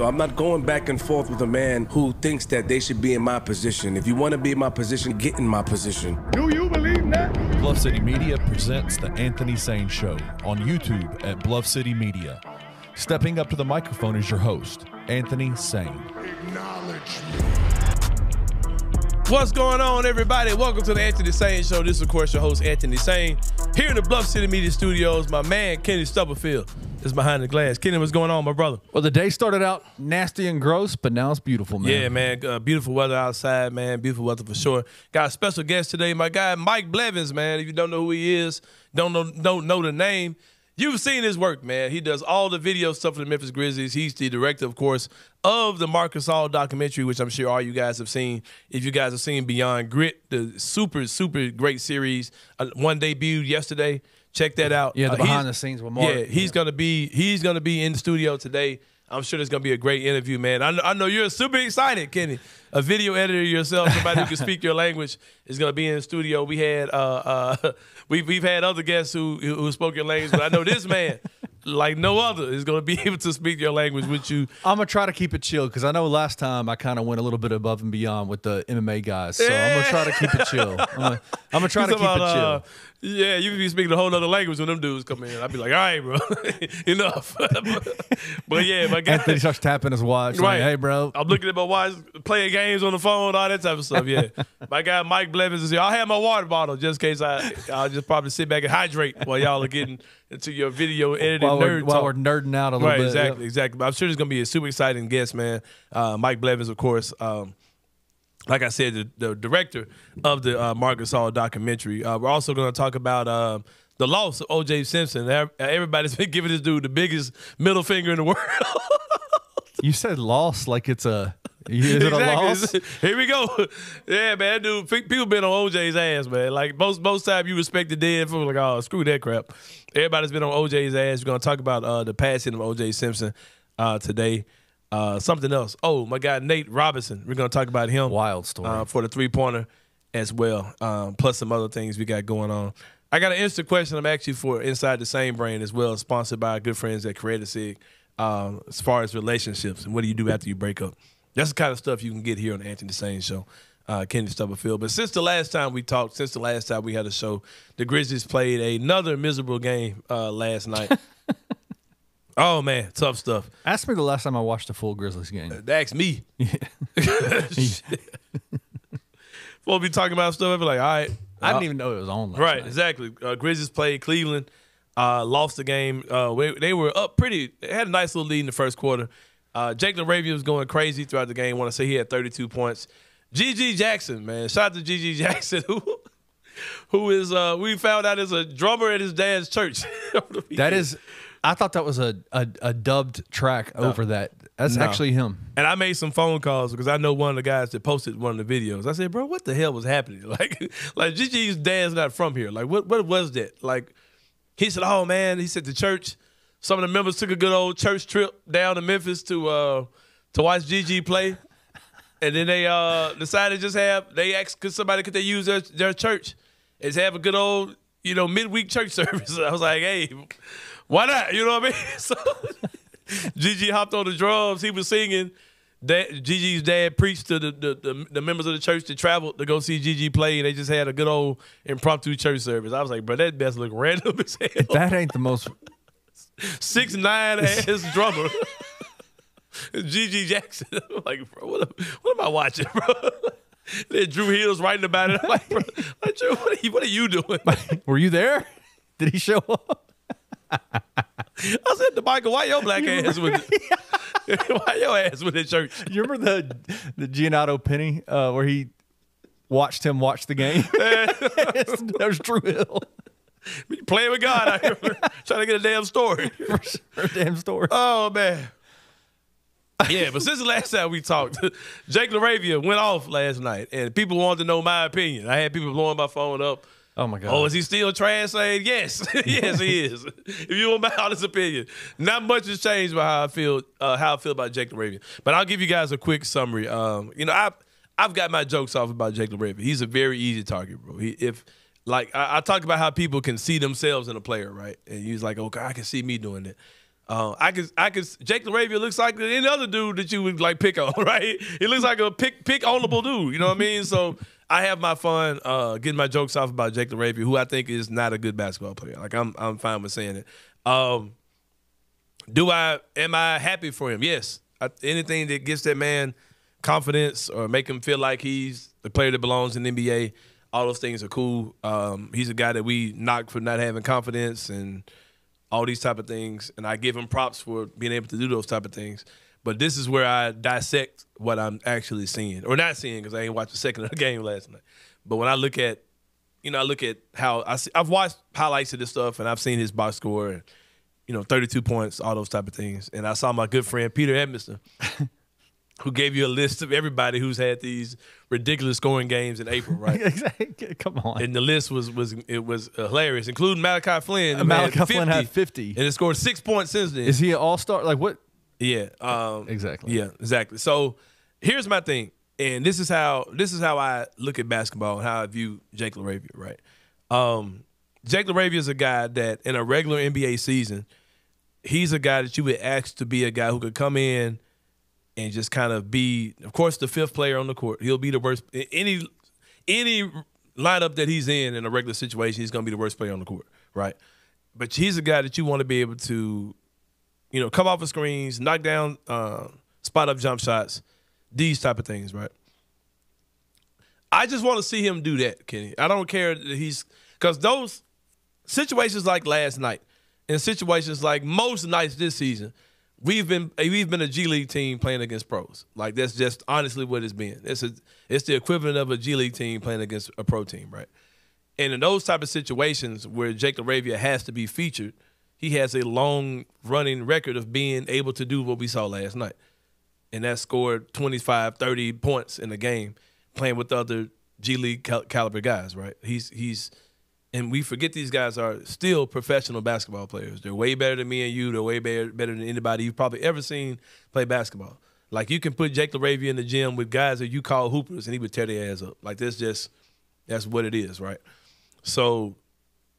I'm not going back and forth with a man who thinks that they should be in my position. If you want to be in my position, get in my position. Do you believe that? Bluff City Media presents The Anthony Sain Show on YouTube at Bluff City Media. Stepping up to the microphone is your host, Anthony Sain. Acknowledge me. What's going on, everybody? Welcome to the Anthony Sain Show. This is, of course, your host, Anthony Sain. Here in the Bluff City Media Studios, my man, Kenny Stubblefield, is behind the glass. Kenny, what's going on, my brother? Well, the day started out nasty and gross, but now it's beautiful, man. Yeah, man. Uh, beautiful weather outside, man. Beautiful weather for sure. Got a special guest today, my guy, Mike Blevins, man. If you don't know who he is, don't know, don't know the name, You've seen his work, man. He does all the video stuff for the Memphis Grizzlies. He's the director, of course, of the Marc Gasol documentary, which I'm sure all you guys have seen. If you guys have seen Beyond Grit, the super, super great series, uh, one debuted yesterday. Check that out. Yeah, the Uh, behind the scenes with Mark. Yeah, he's gonna be he's gonna be in the studio today. I'm sure it's gonna be a great interview, man. I know, I know you're super excited, Kenny. A video editor yourself, somebody who can speak your language, is gonna be in the studio. We had uh, uh, we've we've had other guests who who spoke your language, but I know this man, like no other, is gonna be able to speak your language with you. I'm gonna try to keep it chill because I know last time I kind of went a little bit above and beyond with the MMA guys, so I'm gonna try to keep it chill. I'm gonna, I'm gonna try to He's keep it chill. uh, yeah, you be speaking a whole other language when them dudes come in. I'd be like, all right, bro, enough. but yeah, my guy. Anthony starts tapping his watch. Like, Right. hey, bro. I'm looking at my watch, playing games on the phone, all that type of stuff. Yeah, my guy Mike Blevins is here. I have my water bottle just in case I, I'll just probably sit back and hydrate while y'all are getting into your video editing While, we're, nerd while we're nerding out a little right, bit. exactly, Yep. exactly. But I'm sure there's gonna be a super exciting guest, man. Uh, Mike Blevins, of course. Um, like I said, the, the director of the uh, Marc Gasol documentary. Uh, we're also going to talk about uh, the loss of O.J. Simpson. Everybody's been giving this dude the biggest middle finger in the world. You said loss like it's a. Is it a loss? Here we go. Yeah, man, dude. pe- People been on OJ's ass, man. Like most most time, you respect the dead. People like, oh, screw that crap. Everybody's been on OJ's ass. We're gonna talk about uh, the passing of OJ Simpson uh, today. Uh, something else. Oh, my guy Nate Robinson. We're gonna talk about him. Wild story. uh, for the three pointer as well. Um, plus some other things we got going on. I got an instant question. I'm actually for Inside the Sain Brain as well, sponsored by our good friends at Create A Cig. Um, as far as relationships and what do you do after you break up? That's the kind of stuff you can get here on the Anthony Sain Show. Uh, Kenny Stubblefield. But since the last time we talked, since the last time we had a show, the Grizzlies played another miserable game uh, last night. oh man, tough stuff. Ask me the last time I watched a full Grizzlies game. Ask me. We'll be talking about stuff. I'll be like, all right. I didn't even know it was on. Last Right, night. exactly. Uh, Grizzlies played Cleveland, uh, lost the game. Uh, we- they were up pretty. They had a nice little lead in the first quarter. Uh, Jake LaRavia was going crazy throughout the game. want to say he had 32 points. GG Jackson, man, shout out to GG Jackson, who who is uh, we found out is a drummer at his dad's church. That is. I thought that was a a, a dubbed track over that. That's No. actually him. And I made some phone calls because I know one of the guys that posted one of the videos. I said, "Bro, what the hell was happening? Like, like Gigi's dad's not from here. Like, what what was that? Like, he said, "Oh man," he said the church. Some of the members took a good old church trip down to Memphis to uh to watch Gigi play, and then they uh decided to just have they asked could somebody could they use their their church is have a good old you know midweek church service. I was like, hey, why not? You know what I mean? So. Gigi hopped on the drums. He was singing. Dad, Gigi's dad preached to the, the, the, the members of the church that traveled to go see Gigi play. And they just had a good old impromptu church service. I was like, bro, that best look random as hell. That ain't the most. Six nine ass drummer. Gigi Jackson. I'm like, bro, what, am- what am I watching, bro? then Drew Hill's writing about it. I'm like, bro, like, Drew, what are you, what are you doing? Were you there? Did he show up? I said to Michael, why your black ass with why your ass with the church? You remember the the Giannato Penny uh, where he watched him watch the game? There's Drew Hill. Playing with God out here, trying to get a damn story. Her damn story. Oh man. Yeah, but since the last time we talked, Jake LaRavia went off last night, and people wanted to know my opinion. I had people blowing my phone up. Oh my god. Oh, is he still trash? Saying yes, yes, he is. if you want my honest opinion, not much has changed about how I feel, uh, how I feel about Jake LaRavia. But I'll give you guys a quick summary. Um, you know, I've I've got my jokes off about Jake LaRavia. He's a very easy target, bro. He, if like I, I talk about how people can see themselves in a player, right? And he's like, okay, I can see me doing it. Uh, I could, I could. Jake LaRavia looks like any other dude that you would like pick on, right? He looks like a pick, pick ownable dude. You know what I mean? So I have my fun uh, getting my jokes off about Jake LaRavia, who I think is not a good basketball player. Like I'm, I'm fine with saying it. Um, do I? Am I happy for him? Yes. I, anything that gives that man confidence or make him feel like he's the player that belongs in the NBA. All those things are cool. Um, he's a guy that we knock for not having confidence and all these type of things, and I give him props for being able to do those type of things. But this is where I dissect what I'm actually seeing, or not seeing, because I ain't watched a second of the game last night. But when I look at, you know, I look at how I see, I've watched highlights of this stuff, and I've seen his box score, and you know, 32 points, all those type of things. And I saw my good friend Peter Edmiston, who gave you a list of everybody who's had these ridiculous scoring games in April, right? exactly. Come on. and the list was was it was hilarious, including Malachi Flynn. who Malachi had Flynn had 50. and it scored six points since then. Is he an all star? Like what? yeah, um, Exactly. Yeah, exactly. So here's my thing, and this is how this is how I look at basketball and how I view Jake LaRavia. Right, um, Jake LaRavia is a guy that in a regular NBA season, he's a guy that you would ask to be a guy who could come in and just kind of be, of course, the fifth player on the court. He'll be the worst any any lineup that he's in in a regular situation. He's going to be the worst player on the court, right? But he's a guy that you want to be able to, you know, come off of screens, knock down, uh, spot up jump shots, these type of things, right? I just want to see him do that, Kenny. I don't care that he's because those situations like last night and situations like most nights this season, we've been eh, we've been a G League team playing against pros. Like that's just honestly what it's been. It's a, it's the equivalent of a G League team playing against a pro team, right? And in those type of situations where Jake LaRavia has to be featured, he has a long running record of being able to do what we saw last night. And that scored 25, 30 points in the game playing with other G League cal- caliber guys, right? He's he's and we forget these guys are still professional basketball players. They're way better than me and you. They're way better, better than anybody you've probably ever seen play basketball. Like you can put Jake LaRavia in the gym with guys that you call hoopers, and he would tear their ass up. Like that's just that's what it is, right? So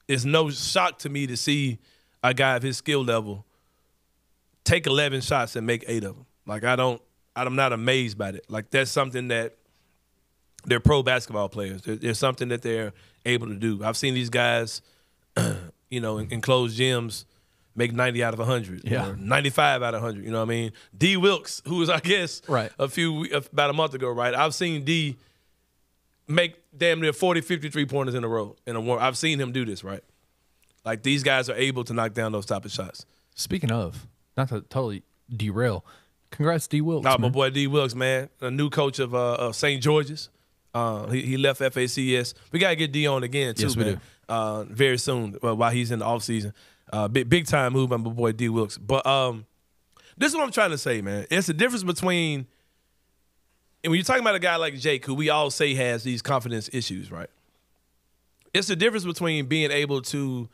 it's no shock to me to see a guy of his skill level take 11 shots and make eight of them. Like I don't, I'm not amazed by it. Like that's something that they're pro basketball players. There- There's something that they're able to do. I've seen these guys, you know, in, in closed gyms make 90 out of 100 Yeah. or 95 out of 100. You know what I mean? D Wilkes, who was, I guess, Right. a few, about a month ago, right? I've seen D make damn near 40, 53 pointers in a row in a war. I've seen him do this, right? Like these guys are able to knock down those type of shots. Speaking of, not to totally derail. Congrats, D. Wilkes. Nah, my boy D Wilkes, man, a new coach of uh, of St. George's. Uh, he, he left FACS. We gotta get D on again too, Yes, we man. do. Uh, very soon, well, while he's in the off season. Uh, big big time move by my boy D Wilkes. But um, this is what I'm trying to say, man. It's the difference between, and when you're talking about a guy like Jake, who we all say has these confidence issues, right? It's the difference between being able to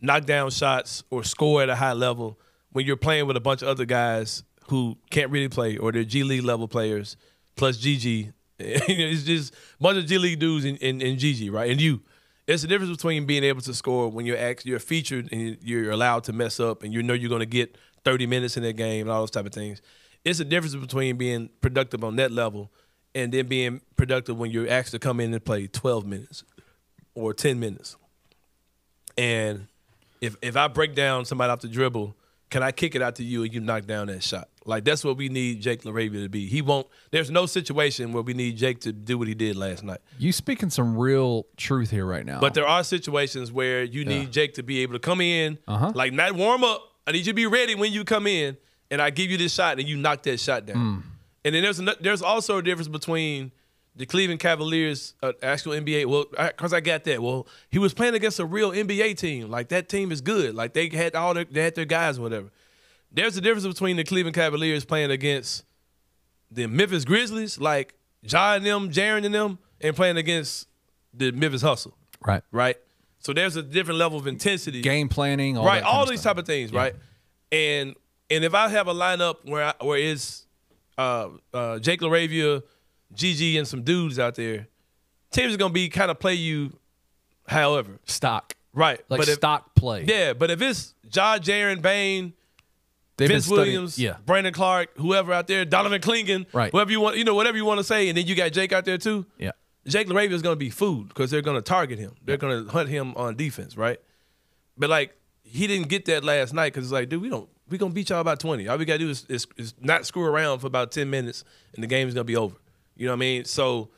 knock down shots or score at a high level when you're playing with a bunch of other guys who can't really play or they're G League level players plus GG. it's just a bunch of G League dudes and, and, and GG, right? And you. It's the difference between being able to score when you're act, you're featured and you're allowed to mess up and you know you're going to get 30 minutes in that game and all those type of things. It's the difference between being productive on that level and then being productive when you're asked to come in and play 12 minutes or 10 minutes. And if if I break down somebody off the dribble, can I kick it out to you and you knock down that shot? Like that's what we need Jake LaRavia to be. He won't. There's no situation where we need Jake to do what he did last night. You speaking some real truth here right now. But there are situations where you need Jake to be able to come in, Uh-huh. like not warm up. I need you to be ready when you come in, and I give you this shot, and you knock that shot down. Mm. And then there's there's also a difference between the Cleveland Cavaliers, uh, actual NBA. Well, because I got that. Well, he was playing against a real NBA team. Like that team is good. Like they had all their, they had their guys, or whatever. There's a difference between the Cleveland Cavaliers playing against the Memphis Grizzlies, like Ja and them, Jaren and them, and playing against the Memphis Hustle right. right? So there's a different level of intensity, Game planning, all right? All these stuff. type of things, right? And and if I have a lineup where I, where it's uh, uh, Jake LaRavia, GG, and some dudes out there, teams are gonna be kind of play you, however, stock. right? Like but if, stock play. yeah, but if it's Ja, Jaren, Bane, They've Vince Williams, yeah. Brandon Clarke, whoever out there, Donovan Clingan, Right. Whoever you want, you know, whatever you want to say, and then you got Jake out there too. Yeah. Jake LaRavia is going to be food because they're going to target him. They're going to hunt him on defense, right? But like he didn't get that last night because it's like, dude, we don't we gonna beat y'all by twenty. All we gotta do is, is, is not screw around for about ten minutes, and the game's gonna be over. You know what I mean? So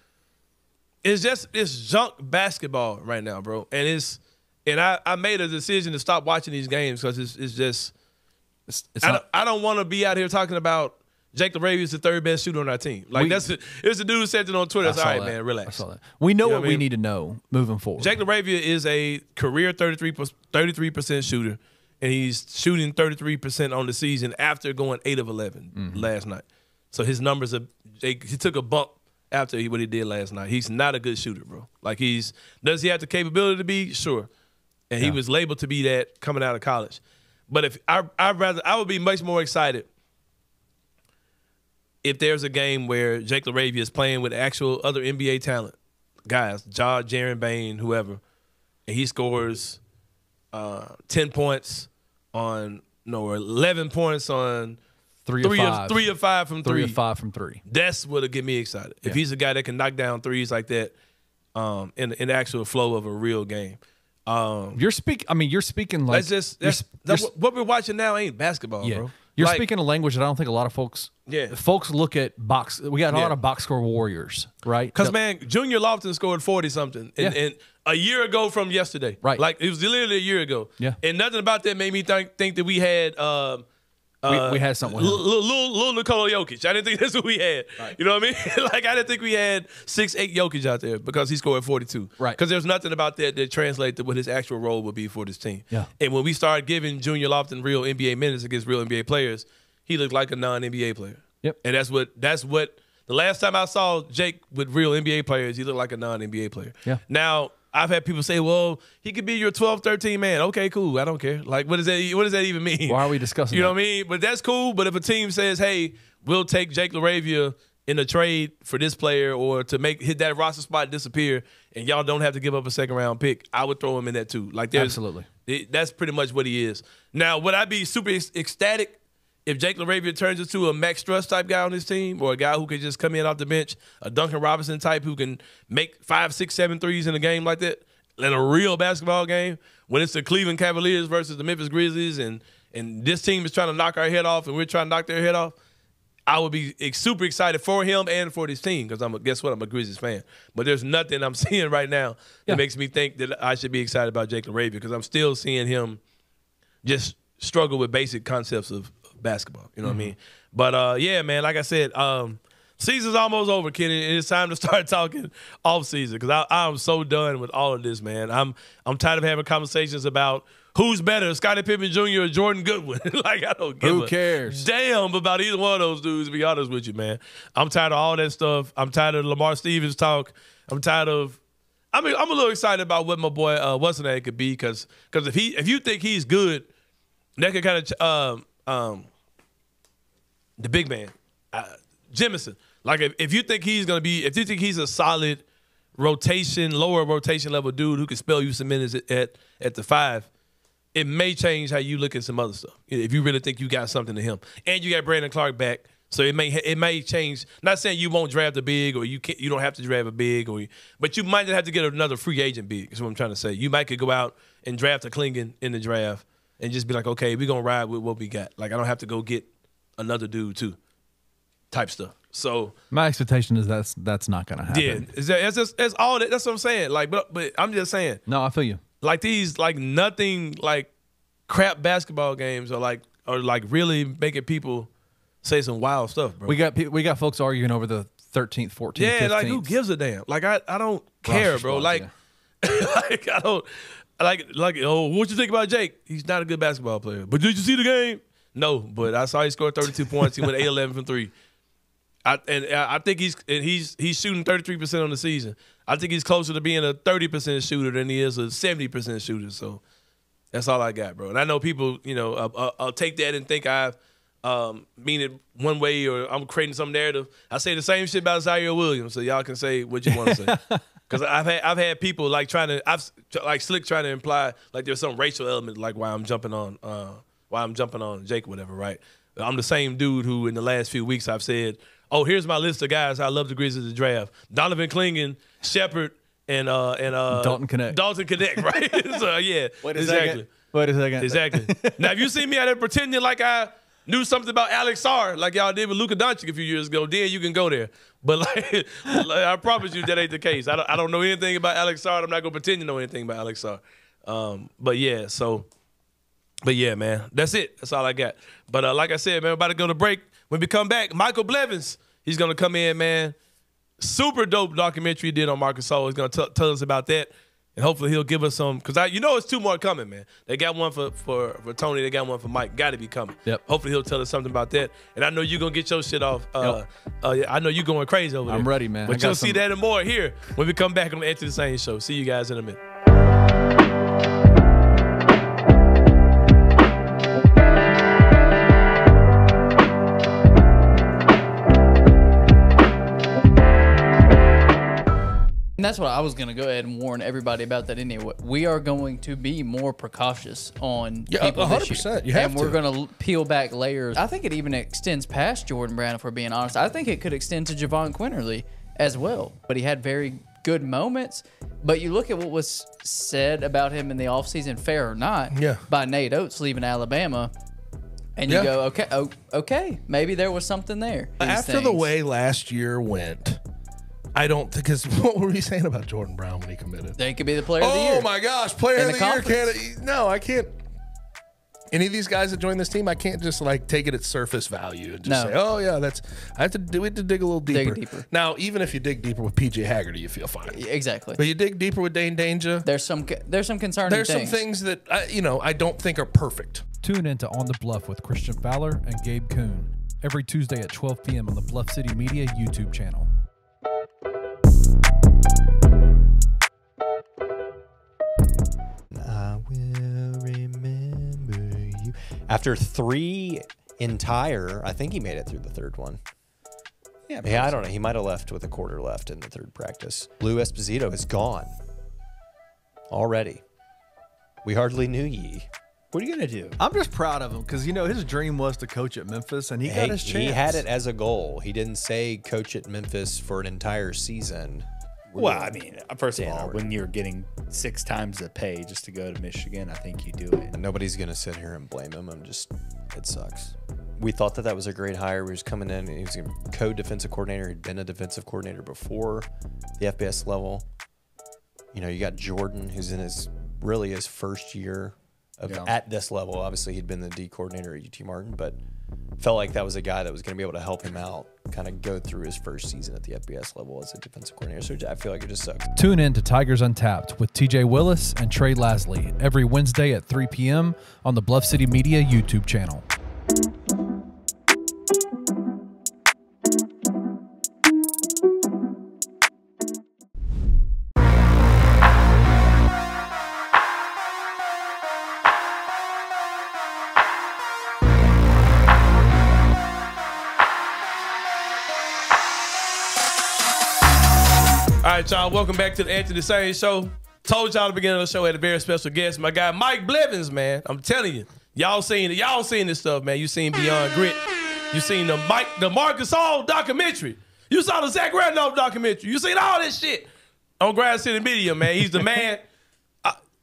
it's just it's junk basketball right now, bro. And it's and I, I made a decision to stop watching these games because it's it's just It's, it's I not, don't, I don't want to be out here talking about Jake LaRavia is the third best shooter on our team. Like We- that's it was a dude who said it on Twitter. I I saw all right, that. man, I relax. saw that. We know You know what what I we need to know moving forward. Jake LaRavia is a career 33 percent shooter, and he's shooting thirty three percent on the season after going eight of 11 Mm-hmm. last night. So his numbers are they, he took a bump after he, what he did last night. He's not a good shooter, bro. Like he's does he have the capability to be sure, and he was labeled to be that coming out of college. But if I I'd rather I would be much more excited if there's a game where Jake LaRavia is playing with actual other NBA talent, guys, Ja, Jaren Bane, whoever, and he scores uh, ten points on no or eleven points on three, three of of five. three of five from Three three. of five from three. That's what'll get me excited. If he's a guy that can knock down threes like that, um, in in the actual flow of a real game. Um, You're speak. I mean, you're speaking like that's just that's, that's what, we're watching now ain't basketball, Yeah. bro. You're Like, speaking a language that I don't think a lot of folks. Yeah. Folks look at box. We got a Yeah. lot of box score warriors, right? Because man, Junior Lofton scored forty something, and, Yeah. and a year ago from yesterday, Right. Like it was literally a year ago, Yeah. And nothing about that made me think think that we had um, uh, we had something. Little, little, little Nikola Jokic. I didn't think that's what we had. You know what I mean? like I didn't think we had six, eight Jokic out there because he scored forty two. Right. Because there's nothing about that that translates to what his actual role would be for this team. Yeah. And when we started giving Junior Lofton real NBA minutes against real NBA players, he looked like a non NBA player. Yep. And that's what that's what the last time I saw Jake with real NBA players, he looked like a non NBA player. Yeah. Now I've had people say, "Well, he could be your 12, 13 man." Okay, cool. I don't care. Like, what does that? What does that even mean? Why are we discussing You know that? what I mean? But that's cool. But if a team says, "Hey, we'll take Jake LaRavia in a trade for this player," or to make hit that roster spot disappear, and y'all don't have to give up a second round pick, I would throw him in that too. Like, there's, Absolutely. it- that's pretty much what he is. Now, would I be super ecstatic if Jake LaRavia turns into a Max Strus type guy on this team, or a guy who could just come in off the bench, a Duncan Robinson type who can make five, six, seven threes in a game like that, in a real basketball game, when it's the Cleveland Cavaliers versus the Memphis Grizzlies, and and this team is trying to knock our head off, and we're trying to knock their head off. I would be super excited for him and for this team because I'm a, guess what I'm a Grizzlies fan. But there's nothing I'm seeing right now that Yeah. makes me think that I should be excited about Jake LaRavia because I'm still seeing him just struggle with basic concepts of basketball. You know what I mean? But uh, yeah, man, like I said, um, season's almost over, Kenny, and it's time to start talking off season because I'm so done with all of this, man. I'm I'm tired of having conversations about who's better, Scottie Pippen Jr. or Jordan Goodwin. like I don't give Who a cares? damn about either one of those dudes. To be honest with you, man, I'm tired of all that stuff. I'm tired of Lamar Stevens talk. I'm tired of. I mean, I'm a little excited about what my boy uh, name could be because because if he if you think he's good, that could kind of um um the big man, uh, Jemison. Like if, if you think he's gonna be, if you think he's a solid rotation, lower rotation level dude who can spell you some minutes at at, at the five, it may change how you look at some other stuff. If you really think you got something to him, and you got Brandon Clarke back, so it may it may change. Not saying you won't draft a big or you can't, you don't have to draft a big, or you, but you might have to get another free agent big. Is what I'm trying to say. You might could go out and draft a Clingan in the draft and just be like, okay, we're gonna ride with what we got. Like I don't have to go get another dude too, type stuff. So My expectation is that's that's not going to happen. yeah, is that, that's just that's all that, that's what I'm saying. Like, but but I'm just saying No, I feel you. like these like nothing like crap basketball games are like are like really making people say some wild stuff, bro. We got we got folks arguing over the 13th, 14th, yeah, 15th. like who gives a damn? Like I I don't care, Roster bro. spots, Like like I don't like like oh what you think about Jake? He's not a good basketball player. But did you see the game? No, but I saw he scored 32 points. He went 8 11 from 3. I, and I I think he's and he's he's shooting 33% on the season. I think he's closer to being a 30% shooter than he is a 70% shooter. So that's all I got, bro. And I know people, you know, uh, uh, I'll take that and think I um, mean it one way or I'm creating some narrative. I say the same shit about Ziaire Williams, so y'all can say what you want to say. Because I've had I've had people like trying to I've like slick trying to imply like there's some racial element like why I'm jumping on uh, why I'm jumping on Jake, whatever, right? I'm the same dude who, in the last few weeks, I've said, "Oh, here's my list of guys I love the Grizzlies to draft: Donovan Clingan, Sheppard, and uh and uh Dalton Knecht. Dalton Knecht, right? so yeah, Wait a exactly. second. Wait a second. Exactly. now, if you see me out there pretending like I knew something about Alex Sarr, like y'all did with Luka Doncic a few years ago, then you can go there. But like, like, I promise you, that ain't the case. I don't, I don't know anything about Alex Sarr. I'm not gonna pretend to know anything about Alex Sarr. Um, but yeah, so, but yeah, man, that's it. That's all I got. But uh, like I said, man, we're about to go to break. When we come back, Michael Blevins, he's gonna come in, man. Super dope documentary he did on Marc Gasol. He's gonna t- tell us about that. And hopefully he'll give us some because I you know it's two more coming, man. They got one for for, for Tony, they got one for Mike. Got to be coming. Yep. Hopefully he'll tell us something about that. And I know you're gonna get your shit off. Uh, uh, I know you're going crazy over there. I'm ready, man. But got you'll see some- that and more here when we come back on the Anthony Sain show. See you guys in a minute. And that's what I was going to go ahead and warn everybody about that anyway. We are going to be more precautious on Yeah, people this 100%. year. You have and we're going to peel back layers. I think it even extends past Jordan Brown, if we're being honest. I think it could extend to Jahvon Quinerly as well. But he had very good moments. But you look at what was said about him in the offseason, fair or not, Yeah. by Nate Oats leaving Alabama. And you Yeah. go, okay, okay, maybe there was something there. After the way last year went, I don't think because what were we saying about Jordan Brown when he committed? they could be the player of the oh year. Oh my gosh, player In of the the, year candidate. No, I can't. Any of these guys that join this team, I can't just like take it at surface value and just No. say, "Oh yeah, that's." I have to do it to dig a little deeper. Dig deeper. deeper. Now, even if you dig deeper with PJ Haggerty, you feel fine. Exactly. But you dig deeper with Dain Dainja, There's some there's some concerning there's things. some things that I, you know I don't think are perfect. Tune in to On the Bluff with Christian Fowler and Gabe Kuhn every Tuesday at 12 p.m. on the Bluff City Media YouTube channel. After three entire, I think he made it through the third one. Yeah, Yeah, I don't know. He might have left with a quarter left in the third practice. Blue Esposito is gone already. We hardly knew ye. What are you gonna do? I'm just proud of him because you know his dream was to coach at Memphis, and he Hey, got his chance. he had it as a goal. He didn't say coach at Memphis for an entire season. Well, I mean, uh, first of all, when you're getting six times the pay just to go to Michigan, I think you do it. Nobody's gonna sit here and blame him. I'm just, it sucks. We thought that that was a great hire. He was coming in. He was a co-defensive coordinator. He'd been a defensive coordinator before the FBS level. You know, you got Jordan, who's in his really his first year of Yeah. at this level. Obviously, he'd been the D coordinator at UT Martin, but felt like that was a guy that was going to be able to help him out, kind of go through his first season at the FBS level as a defensive coordinator. So I feel like it just sucks. Tune in to Tigers Untapped with TJ Willis and Trey Lasley every Wednesday at 3 p.m. on the Bluff City Media YouTube channel. Right, y'all. Welcome back to the Anthony Sain Show. Told y'all at the beginning of the show, I had a very special guest, my guy Mike Blevins, man. I'm telling you, y'all seen it. Y'all seen this stuff, man. You seen Beyond Grit. You seen the Mike, the Marc Gasol documentary. You saw the Zach Randolph documentary. You seen all this shit on Grind City Media, man. He's the man.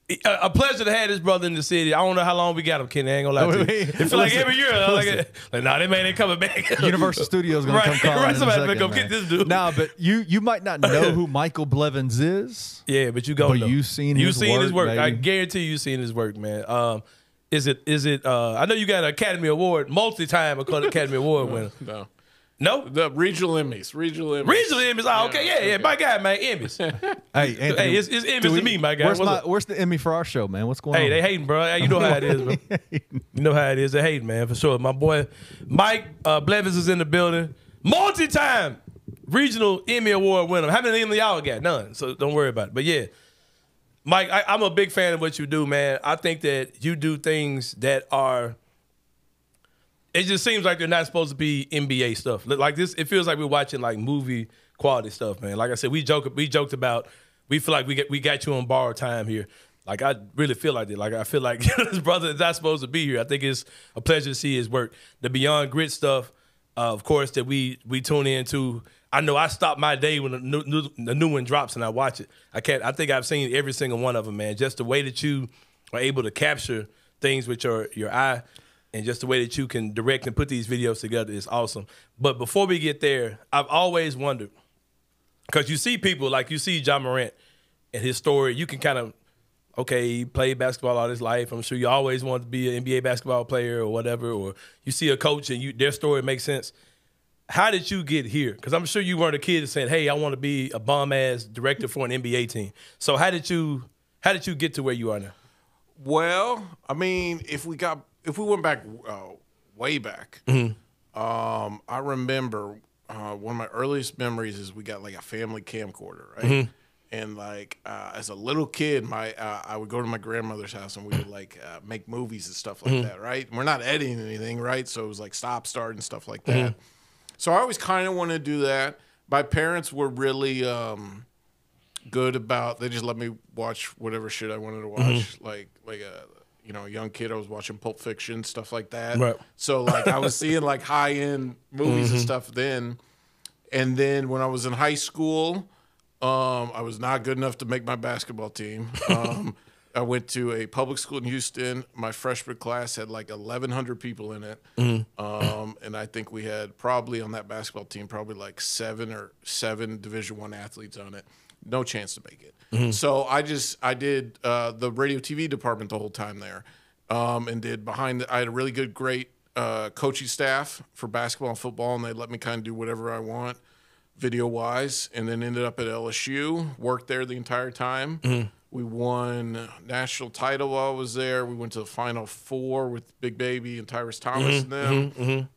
Uh, a, a pleasure to have this brother in the city. I don't know how long we got him, Kenny. I ain't gonna lie to you. Wait, It feel like listen, every year, I'm like, like, nah, that man ain't coming back. Universal Studios gonna Right, come calling. right, in a somebody better second, go get this dude. Nah, but you you might not know who Michael Blevins is. Yeah, but you go. But know. you seen you his seen his work, work. I guarantee you seen his work, man. Um, is it is it? Uh, I know you got an Academy Award, multi-time Academy Award winner. No. No, The regional Emmys. Regional Emmys. regional Emmys. Oh, okay, yeah, yeah, my guy, man, Emmys. Hey, Anthony, hey, it's, it's Emmys do to me, my guy. Where's, my, where's the Emmy for our show, man? What's going Hey, on? Hey, they hating, bro. Hey, You know how it is, bro. you know how it is. They hating, man, for sure. My boy Mike uh, Blevins is in the building. Multi-time regional Emmy Award winner. How many Emmy y'all got? None. So don't worry about it. But yeah, Mike, I, I'm a big fan of what you do, man. I think that you do things that are. It just seems like they're not supposed to be NBA stuff. Like this, it feels like we're watching like movie quality stuff, man. Like I said, we joke, we joked about. We feel like we get we got you on borrowed time here. Like I really feel like that. Like I feel like his brother is not supposed to be here. I think it's a pleasure to see his work. The Beyond Grit stuff, uh, of course, that we we tune into. I know I stop my day when the new, new, the new one drops and I watch it. I can't. I think I've seen every single one of them, man. Just the way that you are able to capture things with your your eye, and just the way that you can direct and put these videos together is awesome. But before we get there, I've always wondered because you see people like you see John Morant and his story. You can kind of okay, he played basketball all his life. I'm sure you always wanted to be an NBA basketball player or whatever. Or you see a coach and you their story makes sense. How did you get here? Because I'm sure you weren't a kid said, "Hey, I want to be a bum ass director for an NBA team." So how did you how did you get to where you are now? Well, I mean, if we got if we went back uh, way back, um, I remember uh, one of my earliest memories is we got like a family camcorder, right? And like uh, as a little kid, my uh, I would go to my grandmother's house and we would like uh, make movies and stuff like that, right? And we're not editing anything, right? So it was like stop, start, and stuff like that. So I always kind of wanted to do that. My parents were really um, good about. They just let me watch whatever shit I wanted to watch, like like a you know a young kid. I was watching Pulp Fiction, stuff like that. Right. So like I was seeing like high end movies and stuff then, and then when I was in high school, um, I was not good enough to make my basketball team. Um, I went to a public school in Houston. My freshman class had like 1,100 people in it, um, and I think we had probably on that basketball team probably like seven or seven Division One athletes on it. No chance to make it. So I just I did uh, the radio TV department the whole time there, um, and did behind. The, I had a really good, great uh, coaching staff for basketball and football, and they let me kind of do whatever I want video wise, and then ended up at LSU. Worked there the entire time. We won national title while I was there. We went to the Final Four with Big Baby and Tyrus Thomas and them.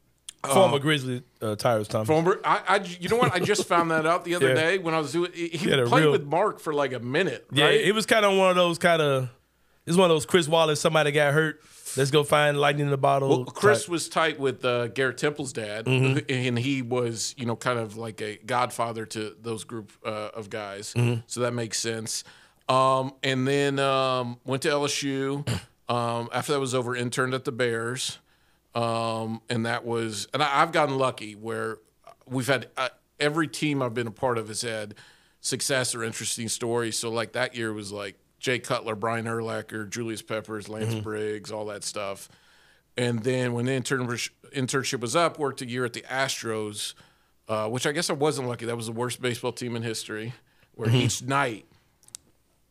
Former Grizzly uh, Tyrus Thomas. Former, I, I, you know what? I just found that out the other Yeah. day when I was doing. He he had a played real- with Mark for like a minute, yeah, right? it was kind of one of those kind of. It's one of those Chris Wallace. Somebody got hurt. Let's go find lightning in the bottle. Well, Chris type. was tight with uh, Garrett Temple's dad, and he was, you know, kind of like a godfather to those group uh, of guys. So that makes sense. Um, and then um, went to LSU. Um, after that was over, interned at the Bears, um, and that was, and I, I've gotten lucky where we've had uh, every team I've been a part of has had success or interesting stories. So like that year was like Jay Cutler, Brian Urlacher, Julius Peppers, Lance Briggs, all that stuff. And then when the intern- internship was up, worked a year at the Astros, uh, which I guess I wasn't lucky. That was the worst baseball team in history, where each night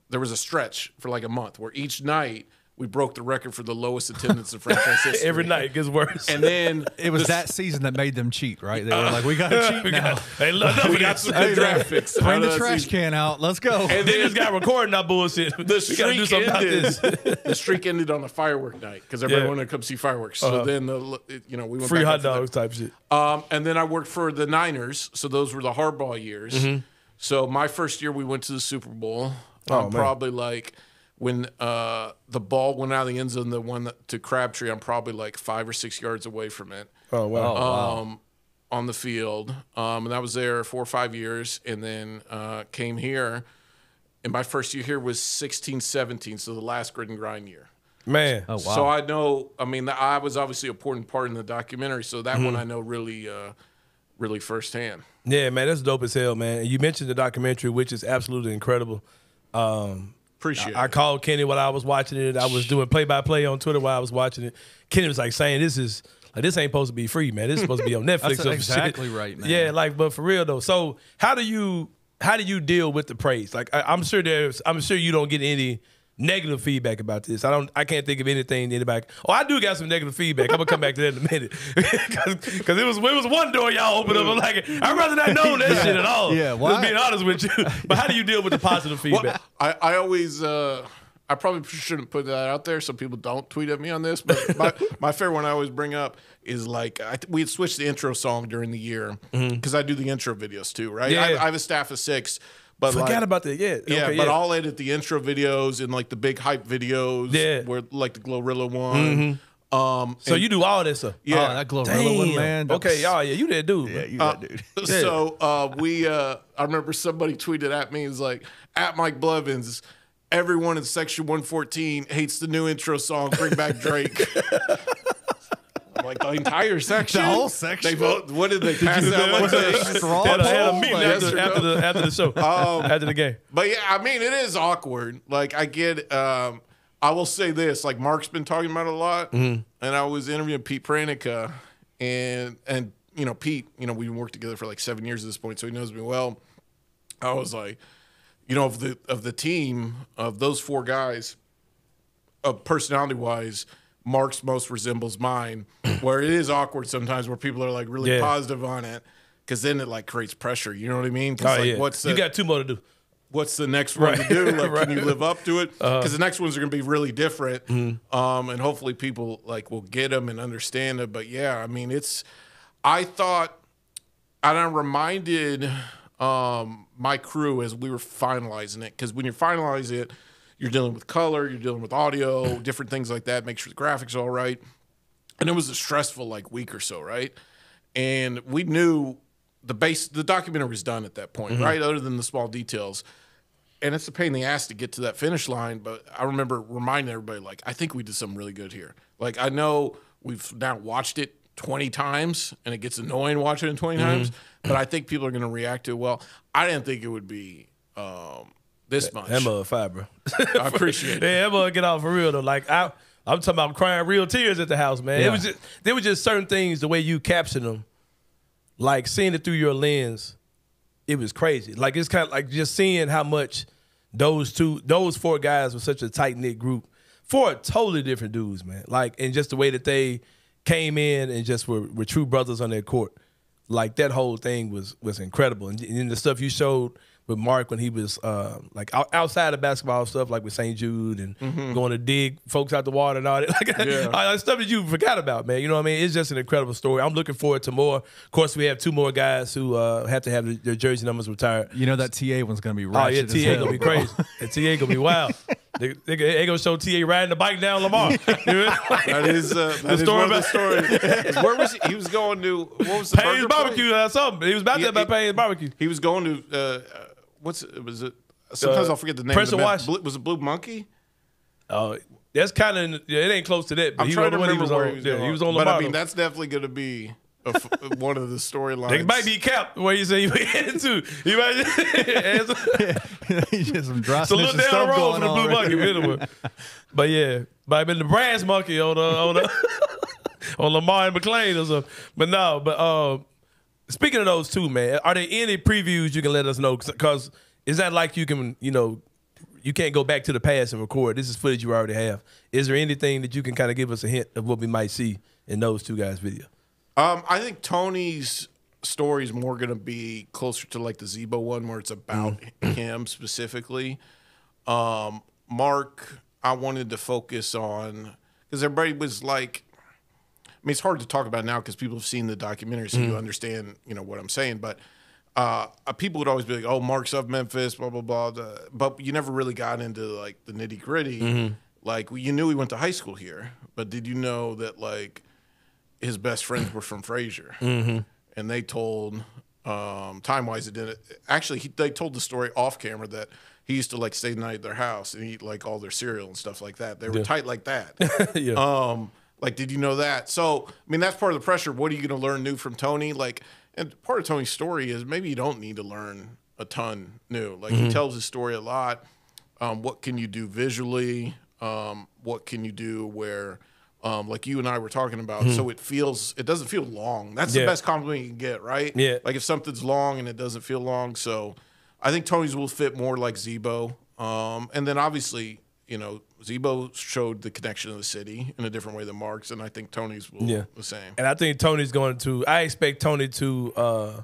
there was a stretch for like a month where each night we broke the record for the lowest attendance in franchise history. every night gets worse. And then It was the- that season that made them cheat, right? They were like, "We got to cheat we now. got, hey, look, we got some good draft picks. Bring the trash season. can out. Let's go." And They then just got recording that bullshit. the streak do something about ended. this. the streak ended on a firework night because everybody Yeah. wanted to come see fireworks. So then the you know we went Free back hot after that. dogs type shit. Um, and then I worked for the Niners. So those were the hardball years. Mm-hmm. So my first year we went to the Super Bowl. Oh, I'm probably like when uh, the ball went out of the end zone, the one that, to Crabtree, I'm probably like five or six yards away from it Oh wow. um, on the field. Um, and I was there four or five years and then uh, came here. And my first year here was 16, 17. So the last grit and grind year. Man. oh wow. So I know, I mean, I was obviously an important part in the documentary. So that Mm-hmm. one I know really, uh, really firsthand. Yeah, man, that's dope as hell, man. And you mentioned the documentary, which is absolutely incredible. Um, Appreciate I it. called Kenny while I was watching it. I was doing play by play on Twitter while I was watching it. Kenny was like saying, "This is like this ain't supposed to be free, man. This is supposed to be on Netflix." That's or exactly shit." right, man. Yeah, like, but for real though. So how do you how do you deal with the praise? Like, I, I'm sure there's, I'm sure you don't get any negative feedback about this. I don't, I can't think of anything anybody. Oh, I do got some negative feedback. I'm gonna come back to that in a minute because it was it was one door y'all opened up. I'm like, I'd rather not know that shit at all. Yeah, just why? being honest with you. But how do you deal with the positive feedback? Well, I, I always, uh, I probably shouldn't put that out there so people don't tweet at me on this. But my, my favorite one I always bring up is like I, we had switched the intro song during the year because I do the intro videos too, right? Mm-hmm. Yeah. I, I have a staff of six. But Forgot like, about that. Yeah, Yeah, okay, but yeah. I'll edit the intro videos and like the big hype videos. Yeah. Where like the Glorilla one. Mm-hmm. Um, So and- you do all this stuff. yeah, Oh, that Glorilla one, man. that Okay, y'all, yeah, you that dude. Yeah, you Uh, that dude. So uh, we, uh, I remember somebody tweeted at me, is like, at Mike Blevins, everyone in Section 114 hates the new intro song, Bring Back Drake. Like the entire section, The whole section? They vote. What did they pass out? Like Was it a straw Had a, had a poll? meeting Like- after, after the after the show, Um, after the game. But yeah, I mean, it is awkward. Like I get, um, I will say this: like Mark's been talking about it a lot, Mm-hmm. and I was interviewing Pete Pranica, and and you know Pete, you know we've working together for like seven years at this point, so he knows me well. I was like, you know, of the of the team of those four guys, uh, personality wise. Mark's most resembles mine, where it is awkward sometimes, where people are like really Yeah. positive on it, because then it like creates pressure. You know what I mean? 'Cause, Oh like, yeah, what's you got two more to do. what's the next one to do? Like, Right. can you live up to it? Because Uh-huh. the next ones are going to be really different, Mm-hmm. um, and hopefully people like will get them and understand it. But yeah, I mean, it's. I thought, and I reminded um, my crew as we were finalizing it because when you're finalizing it, you're dealing with color, you're dealing with audio, different things like that. Make sure the graphics are all right, and it was a stressful like week or so, right? And we knew the base, the documentary was done at that point, right? Other than the small details and it's a pain in the ass to get to that finish line. But I remember reminding everybody, like, I think we did something really good here. Like, I know we've now watched it 20 times and it gets annoying watching it 20 times, but I think people are going to react to it well. I didn't think it would be um, this much. That mother fire, bro. I appreciate it. Yeah, that get off for real though. Like I, I'm talking about crying real tears at the house, man. It was just there was just certain things the way you caption them, like seeing it through your lens. It was crazy. Like it's kind of like just seeing how much those two, those four guys were such a tight knit group. Four totally different dudes, man. Like and just the way that they came in and just were, were true brothers on their court. Like that whole thing was was incredible. And, and the stuff you showed with Mark when he was uh, like out, outside of basketball stuff, like with St. Jude and going to dig folks out the water and all that, like Yeah. all that stuff that you forgot about, man. You know what I mean? It's just an incredible story. I'm looking forward to more. Of course, we have two more guys who uh, have to have their jersey numbers retired. You know that TA one's gonna be Oh yeah, TA hell, gonna be bro. crazy. And TA gonna be wild. they, they, they gonna show TA riding the bike down Lamar. You know? That is, uh, that is story one of the story. Where was he? He was going to, what was the Payne's barbecue or something. He was about Yeah, to have he- Payne's barbecue. He was going to, uh, uh, what's it, was it? Sometimes Uh, I'll forget the name. Pressure of the Wash? Blue, was it Blue Monkey? Oh, that's kind of yeah, it ain't close to that. But I'm he trying was to the one he remember was where on. he was yeah, going. he was on But Lamar. I mean, that's definitely going to be a f- one of the storylines. It might be capped where you say you headed to. You might Just some dry it's a little snitching down stuff the road going for the on blue monkey. there. Anyway. But yeah, might have been the brass monkey on the on the on Lamar and McLean or something. But no, but um, speaking of those two, man, are there any previews you can let us know? Because is that like you can you know you can't go back to the past and record. This is footage you already have. Is there anything that you can kind of give us a hint of what we might see in those two guys' video? Um, I think Tony's story is more going to be closer to like the Zebo one, where it's about Mm. him specifically. Um, Mark, I wanted to focus on because everybody was like, I mean, it's hard to talk about now because people have seen the documentary, so Mm. you understand, you know, what I'm saying. But uh, uh, people would always be like, "Oh, Mark's of Memphis," blah blah blah. da- But you never really got into like the nitty gritty. Mm-hmm. Like you knew he went to high school here, but did you know that like his best friends were from Frayser, Mm-hmm. and they told um, time wise it didn't. Actually, he, they told the story off camera that he used to like stay the night at their house and eat like all their cereal and stuff like that. They were tight like that. yeah. Um, like, did you know that? So, I mean, that's part of the pressure. What are you going to learn new from Tony? Like, and part of Tony's story is maybe you don't need to learn a ton new. Like, he tells his story a lot. Um, what can you do visually? Um, what can you do where, um, like you and I were talking about, so it feels, it doesn't feel long. That's Yeah. the best compliment you can get, right? Yeah. Like, if something's long and it doesn't feel long. So, I think Tony's will fit more like Zebo. Um, and then obviously, you know, Zebo showed the connection of the city in a different way than Mark's, and I think Tony's will Yeah. the same. And I think Tony's going to. I expect Tony to uh,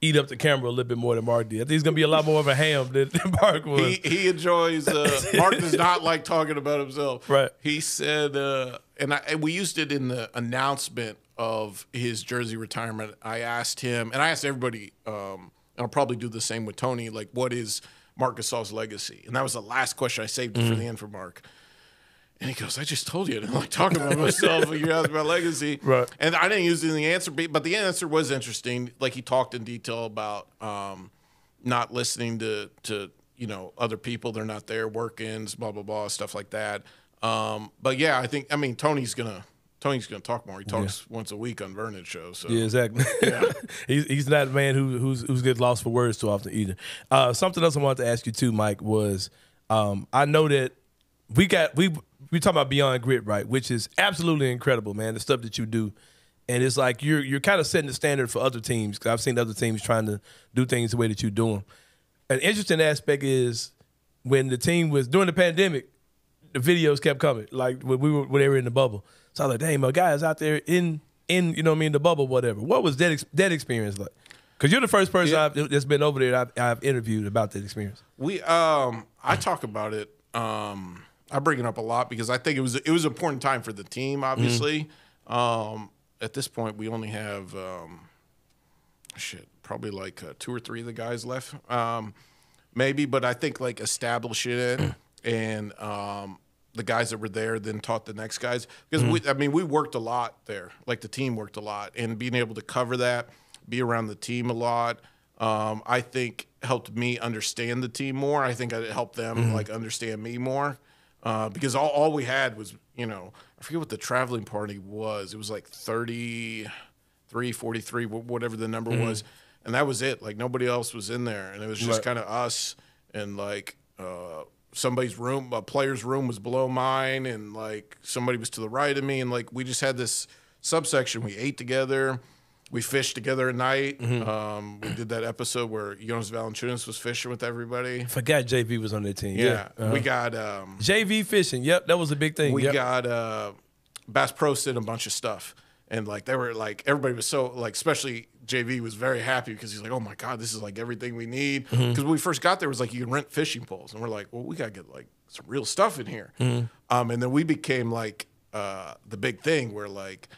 eat up the camera a little bit more than Mark did. I think he's going to be a lot more of a ham than, than Mark was. He he enjoys. Uh, Mark does not like talking about himself. Right. He said, uh, and, I, and we used it in the announcement of his jersey retirement. I asked him, and I asked everybody, um, and I'll probably do the same with Tony. Like, what is Mark Gasol's legacy? And that was the last question I saved Mm-hmm. for the end for Mark. And he goes, I just told you I didn't like talking about myself when you asked about legacy. Right. And I didn't use the answer, but but the answer was interesting. Like he talked in detail about um, not listening to to you know other people they're not there working blah blah blah stuff like that um, but yeah i think i mean tony's gonna tony's gonna talk more he talks once a week on vernon's show so Yeah, exactly. he's he's not a man who who's who's gets lost for words too often either. Uh, something else I wanted to ask you too, Mike, was um, I know that we got we we talking about Beyond Grit, right? Which is absolutely incredible, man. The stuff that you do, and it's like you're you're kind of setting the standard for other teams. Cause I've seen other teams trying to do things the way that you do them. An interesting aspect is when the team was during the pandemic, the videos kept coming. Like when we were when they were in the bubble. So I was like, dang, my guys out there in in you know what I mean the bubble, whatever. What was that ex- that experience like? Because you're the first person Yeah. I've, that's been over there. That I've, I've interviewed about that experience. We um I talk about it. Um I bring it up a lot because I think it was it was an important time for the team, obviously. Um at this point we only have um shit, probably like uh, two or three of the guys left. Um maybe, but I think like establishing it and um the guys that were there then taught the next guys because we I mean we worked a lot there. Like the team worked a lot and being able to cover that, be around the team a lot um, I think helped me understand the team more. I think it helped them like understand me more uh, because all, all we had was you know I forget what the traveling party was. It was like 33, 43, whatever the number was, and that was it. Like nobody else was in there, and it was just Right. kind of us and like. Uh, Somebody's room, a player's room was below mine, and like somebody was to the right of me, and like we just had this subsection. We ate together, we fished together at night. Um, we did that episode where Jonas Valanciunas was fishing with everybody. Forgot JV was on the team. Yeah, Yeah, Uh-huh. we got um, JV fishing. Yep, that was a big thing. we Yep. got uh, Bass Pro did a bunch of stuff, and like they were like everybody was so like especially JV was very happy because he's like, oh my god, this is like everything we need. Because Mm-hmm. when we first got there, it was like you can rent fishing poles, and we're like, well, we gotta get like some real stuff in here. Mm-hmm. Um, and then we became like uh, the big thing where like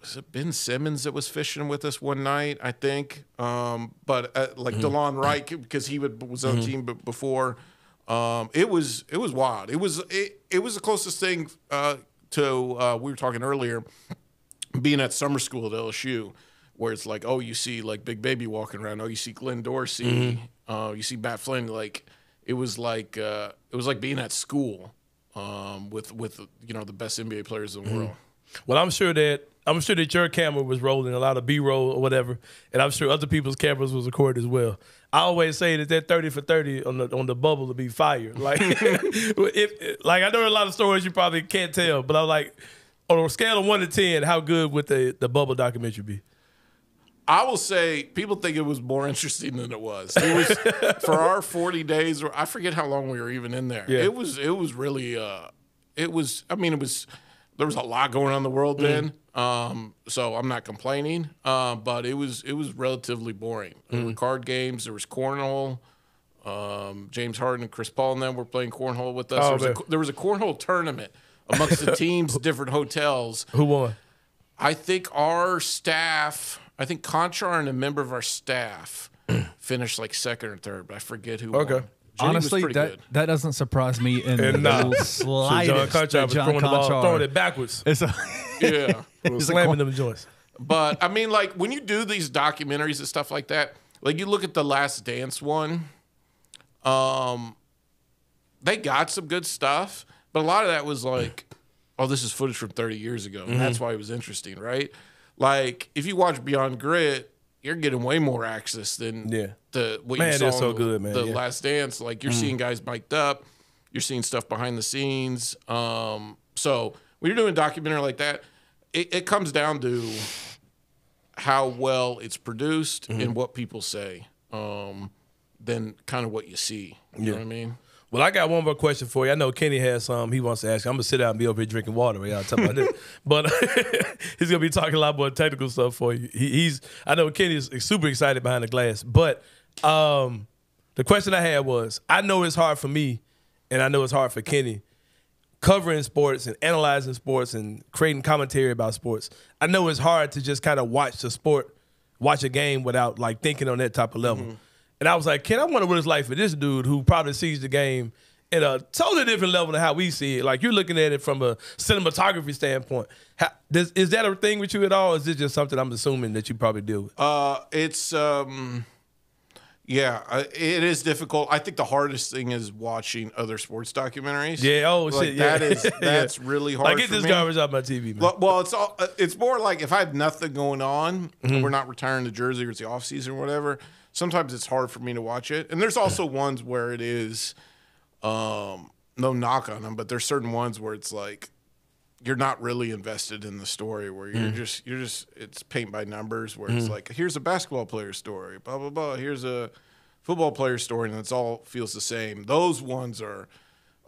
was it Ben Simmons that was fishing with us one night, I think. Um, but uh, like Mm-hmm. DeLon Wright because he would, was on the team b- before. Um, it was it was wild. It was it, it was the closest thing uh, to uh, we were talking earlier being at summer school at LSU, where it's like, oh, you see like Big Baby walking around. Oh, you see Glenn Dorsey. Uh, you see Matt Flynn. Like it was like uh, it was like being at school um, with with you know the best NBA players in the world. Well, I'm sure that I'm sure that your camera was rolling a lot of B-roll or whatever, and I'm sure other people's cameras was recorded as well. I always say that that 30 for 30 on the on the bubble to be fire. Like, if like I know a lot of stories you probably can't tell, but I'm like, on a scale of one to ten, how good would the the bubble documentary be? I will say people think it was more interesting than it was. It was for our 40 days or I forget how long we were even in there. Yeah. It was it was really uh it was I mean it was there was a lot going on in the world then. Um so I'm not complaining. Uh, but it was it was relatively boring. There were card games, there was cornhole. Um, James Harden and Chris Paul and them were playing cornhole with us. Oh, there, was a, there was a cornhole tournament amongst the teams, different hotels. Who won? I think our staff, I think Konchar and a member of our staff finished like second or third, but I forget who. Okay. Won. Jenny was Honestly, that, good. that doesn't surprise me in And the nah. slightest. So John Konchar that was John throwing the ball, throwing it backwards, is a- Yeah. He's slamming them joints. but I mean, like when you do these documentaries and stuff like that, like you look at the Last Dance one, um, they got some good stuff, but a lot of that was like, oh, this is footage from 30 years ago, and that's why it was interesting, right? Like if you watch Beyond Grit, you're getting way more access than Yeah. the what Man, you saw so in good, man, The yeah. Last Dance, like you're seeing guys mic'd up, you're seeing stuff behind the scenes. Um, so when you're doing a documentary like that, it, it comes down to how well it's produced Mm-hmm. and what people say, um, than kind of what you see. You know what I mean? Well, I got one more question for you. I know Kenny has some he wants to ask. you. I'm gonna sit down and be over here drinking water. Right? I'll talk about this, but he's gonna be talking a lot more technical stuff for you. He, he's I know Kenny's super excited behind the glass, but um, the question I had was I know it's hard for me, and I know it's hard for Kenny covering sports and analyzing sports and creating commentary about sports. I know it's hard to just kind of watch the sport, watch a game without like thinking on that type of level. And I was like, Ken, I wonder what it's like for this dude who probably sees the game at a totally different level than how we see it. Like you're looking at it from a cinematography standpoint. How, does, is that a thing with you at all? Or is this just something I'm assuming that you probably deal with? Uh, it's um, Yeah, it is difficult. I think the hardest thing is watching other sports documentaries. Yeah. Oh Like, shit. Yeah. that is that's really hard. Like get this me. garbage off my TV, man. Well, well, it's all. uh, It's more like if I have nothing going on, Mm-hmm. and we're not retiring to Jersey or it's the off season or whatever. Sometimes it's hard for me to watch it, and there's also ones where it is, um, no knock on them, but there's certain ones where it's like you're not really invested in the story where you're Mm. just you're just it's paint by numbers where it's like here's a basketball player story blah blah blah. Here's a football player story and it's all feels the same. Those ones are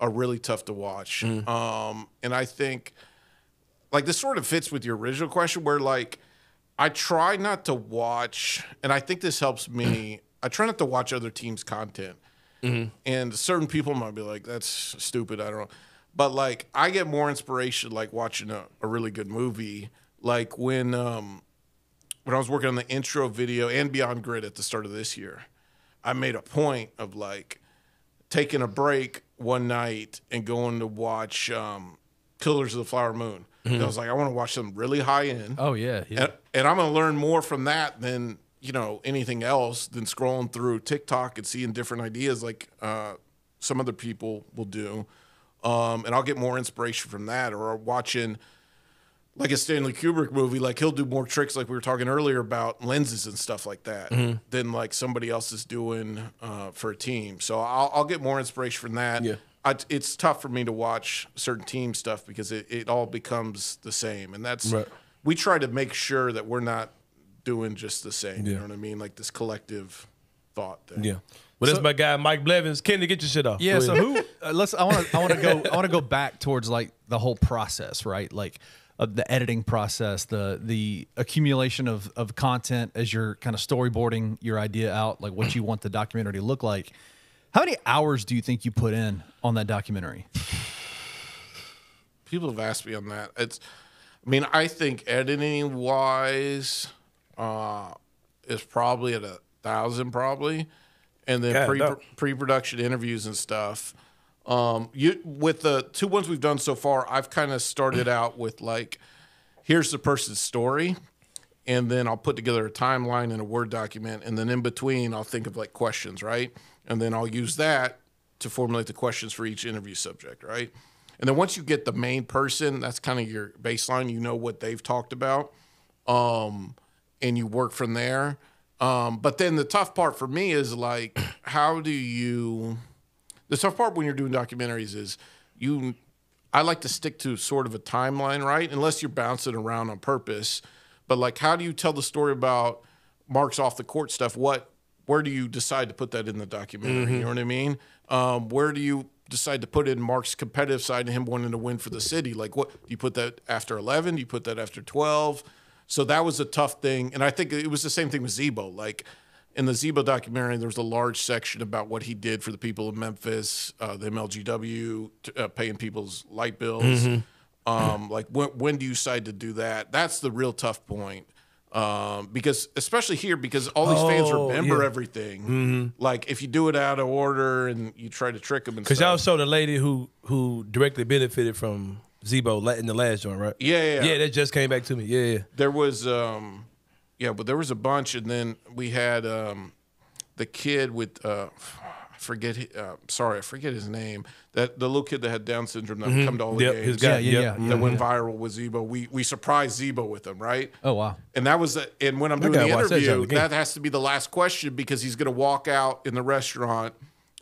are really tough to watch. Um and i think like this sort of fits with your original question where like i try not to watch and i think this helps me i try not to watch other teams content. And certain people might be like that's stupid i don't know but like i get more inspiration like watching a, a really good movie. Like when um when i was working on the intro video and Beyond Grit at the start of this year i made a point of like taking a break one night and going to watch um killers of the flower moon And i was like i want to watch them really high end Oh yeah, yeah. and, and I'm going to learn more from that than you know anything else than scrolling through TikTok and seeing different ideas like uh, some other people will do. Um, and I'll get more inspiration from that, or watching like a Stanley Kubrick movie. Like he'll do more tricks, like we were talking earlier about lenses and stuff like that, than like somebody else is doing uh, for a team. So I'll, I'll get more inspiration from that. Yeah. I, it's tough for me to watch certain team stuff because it, it all becomes the same, and that's Right. we try to make sure that we're not doing just the same. You know what I mean? Like this collective thought thing. yeah. Well, that's my guy, Mike Blevins. Kenny, get your shit off. Yeah. Go So who? Uh, let's. I want to. I want to go. I want to go back towards like the whole process, right? Like of the editing process, the the accumulation of of content as you're kind of storyboarding your idea out, like what you want the documentary to look like. How many hours do you think you put in on that documentary? People have asked me on that. It's, I mean, I think editing wise, uh, is probably at a thousand probably, and then God, pre no. pre production interviews and stuff. Um, you with the two ones we've done so far, I've kind of started out with like, here's the person's story, and then I'll put together a timeline in a Word document, and then in between I'll think of like questions, right? And then I'll use that to formulate the questions for each interview subject, right? And then once you get the main person, that's kind of your baseline. You know what they've talked about, um, and you work from there. Um, but then the tough part for me is like, how do you? The tough part when you're doing documentaries is you. I like to stick to sort of a timeline, right? Unless you're bouncing around on purpose. But like, how do you tell the story about Marc's off the court stuff? What, where do you decide to put that in the documentary? You know what I mean? Um, where do you decide to put in Marc's competitive side and him wanting to win for the city? Like, what do you put that after eleven? Do you put that after twelve? So that was a tough thing, and I think it was the same thing with Z-Bo. Like in the Z-Bo documentary, there was a large section about what he did for the people of Memphis, uh, the MLGW, t- uh, paying people's light bills. Um, like when when do you decide to do that? That's the real tough point. Um, because especially here, because all these fans Oh, remember yeah. everything. Like if you do it out of order and you try to trick them and Because y'all stuff. showed a lady who who directly benefited from Z-Bo la- in the last joint, right? Yeah, yeah, yeah. yeah. That just came back to me. Yeah, yeah. there was um yeah but there was a bunch and then we had um the kid with uh I forget uh, sorry I forget his name that the little kid that had Down syndrome that would come to all the Yep, games his guy. Yeah, yeah, yep. yeah. that went viral with Z-Bo we we surprised Z-Bo with him right Oh wow. and that was the, and when I'm doing the watch that interview that has to be the last question because he's going to walk out in the restaurant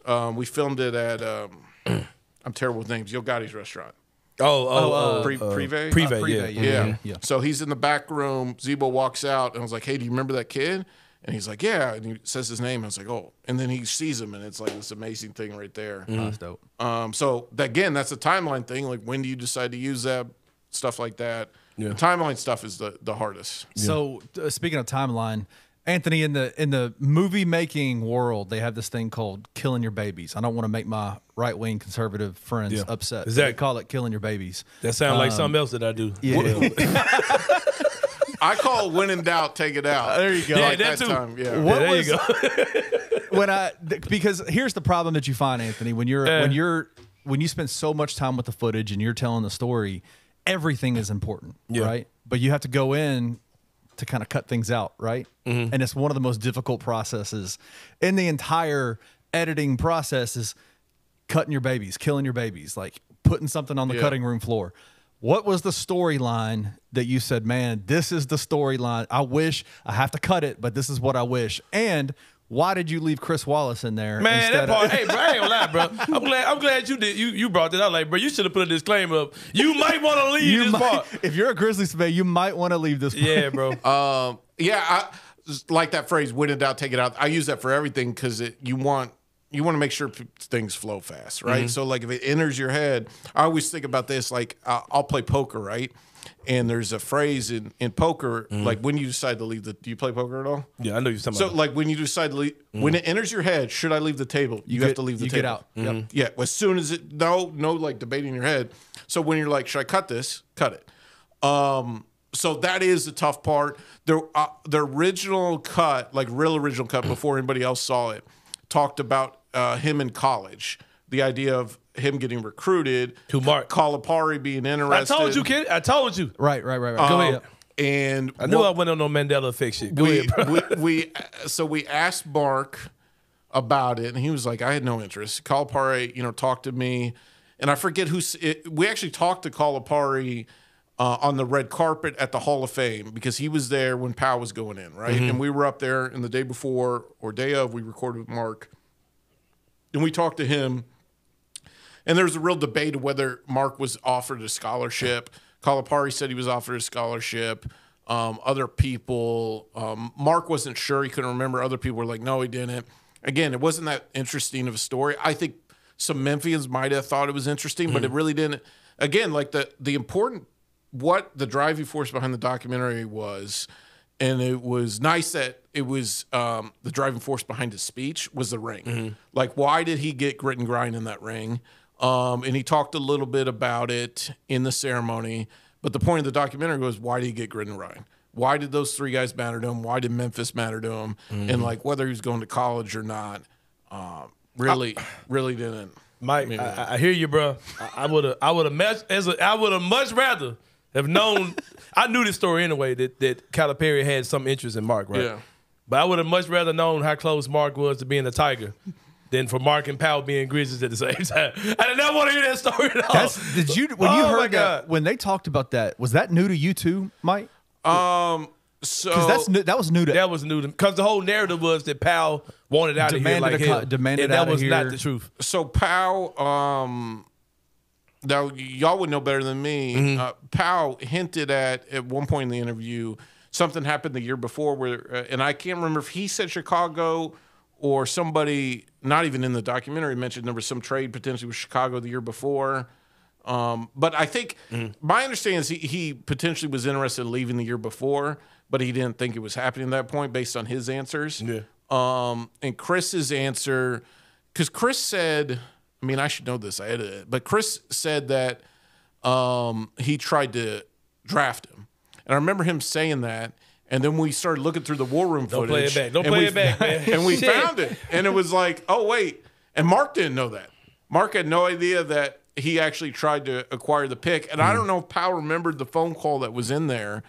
um, we filmed it at um, I'm terrible with names Yo Gotti's restaurant Oh, oh, oh. Pri- uh, Privé? Privé, Uh, yeah. Yeah. yeah. yeah. So he's in the back room. Z-Bo walks out and I was like, Hey, do you remember that kid? And he's like, Yeah. And he says his name. I was like, Oh. And then he sees him and it's like this amazing thing right there. Oh, that's dope. Um, so that, again, that's a timeline thing. Like when do you decide to use that? Stuff like that. Yeah. The timeline stuff is the, the hardest. So uh, speaking of timeline, Anthony, in the in the movie making world, they have this thing called killing your babies. I don't want to make my right wing conservative friends Yeah. upset. but that They call it killing your babies. That sounds like something else that I do. Yeah. I call it when in doubt, take it out. There you go. Yeah, Like that that too. time. Yeah. Yeah, What there was- you go. when I because here's the problem that you find, Anthony, when you're Uh. when you're when you spend so much time with the footage and you're telling the story, everything is important, Yeah. right? But you have to go in to kind of cut things out, right? And it's one of the most difficult processes in the entire editing process is cutting your babies, killing your babies, like putting something on the Yeah. cutting room floor. What was the storyline that you said, man, this is the storyline? I wish I have to cut it, but this is what I wish. And why did you leave Chris Wallace in there? Man, that part. of- hey, bro, I ain't gonna lie, bro. I'm glad. I'm glad you did. You you brought that out. Like, bro, you should have put a disclaimer up. You might want to leave you this might, part. if you're a Grizzlies fan, you might want to leave this. part. Yeah, bro. Um, yeah, I like that phrase. Win it out, take it out. I use that for everything because you want you want to make sure p- things flow fast, right? So like if it enters your head, I always think about this. Like I'll play poker, right? And there's a phrase in in poker, like when you decide to leave the. Do you play poker at all? yeah, I know you're talking So like when you decide to leave, when it enters your head, should I leave the table? You, have get- to leave the you table. get out. Yep. Yeah, as soon as it no no like debating in your head. So when you're like, should I cut this? Cut it. Um, so that is the tough part. The uh, the original cut, like real original cut, before anybody else saw it, talked about uh, him in college. The idea of him getting recruited, To Marc. Calipari being interested. I told you, kid. I told you. Right, right, right, right. Go Um, ahead. And I knew what- I went on no Mandela effect shit. Go we, ahead, bro. we, we so we asked Marc about it, and he was like, "I had no interest." Calipari, you know, talked to me, and I forget who. It, we actually talked to Calipari uh, on the red carpet at the Hall of Fame because he was there when Powell was going in, right? And we were up there, and the day before or day of, we recorded with Marc, and we talked to him. And there was a real debate of whether Marc was offered a scholarship. Calipari said he was offered a scholarship. Um, other people, um, Marc wasn't sure. He couldn't remember. Other people were like, no, he didn't. Again, it wasn't that interesting of a story. I think some Memphians might have thought it was interesting, but it really didn't. Again, like the the important what the driving force behind the documentary was, and it was nice that it was um, the driving force behind his speech was the ring. Like, why did he get grit and grind in that ring? Um, and he talked a little bit about it in the ceremony. But the point of the documentary was why did he get grit and grind? Why did those three guys matter to him? Why did Memphis matter to him? And like whether he was going to college or not, um, really, really didn't. Mike, I, I- I hear you, bro. I would have, I would have as a, I would have much rather have known. I knew this story anyway that that Calipari had some interest in Marc, right? Yeah. But I would have much rather known how close Marc was to being a Tiger than for Marc and Powell being Grizzlies at the same time. I did not want to hear that story at all. That's, did you when you Oh, heard that when they talked about that? Was that new to you too, Mike? Um, so Because that's new, that was new to That was new to because the whole narrative was that Powell wanted out of here like a co- hell, demanded and that outta was not the truth. so Powell, um, now y'all would know better than me. Uh, Powell hinted at at one point in the interview something happened the year before where, uh, and I can't remember if he said Chicago or somebody, not even in the documentary, mentioned there was some trade potentially with Chicago the year before. Um, but I think my understanding is he, he potentially was interested in leaving the year before, but he didn't think it was happening at that point based on his answers. Yeah. Um, and Chris's answer, because Chris said, I mean, I should know this, I edited it, but Chris said that um, he tried to draft him. And I remember him saying that. And then we started looking through the war room Don't play footage. it back. Don't and play we- it back, man. And we found it. And it was like, oh, wait. And Marc didn't know that. Marc had no idea that he actually tried to acquire the pick. And Hmm. I don't know if Powell remembered the phone call that was in there.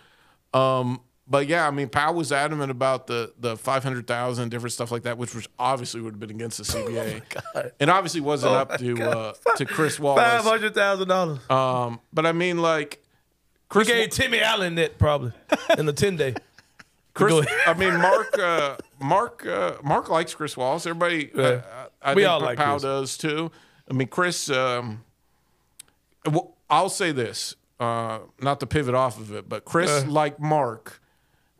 Um, but yeah, I mean, Powell was adamant about the the five hundred thousand different stuff like that, which was obviously would have been against the CBA, and obviously wasn't Oh up to uh, to Chris Five Wallace. hundred thousand dollars. Um, but I mean, like We Chris, gave Timmy Allen that probably in the ten day. Chris I mean, Marc, uh, Marc, uh, Marc likes Chris Wallace. Everybody, uh, I We think all like Powell Chris. does too. I mean, Chris. Um, well, I'll say this, uh, not to pivot off of it, but Chris, Uh. like Marc,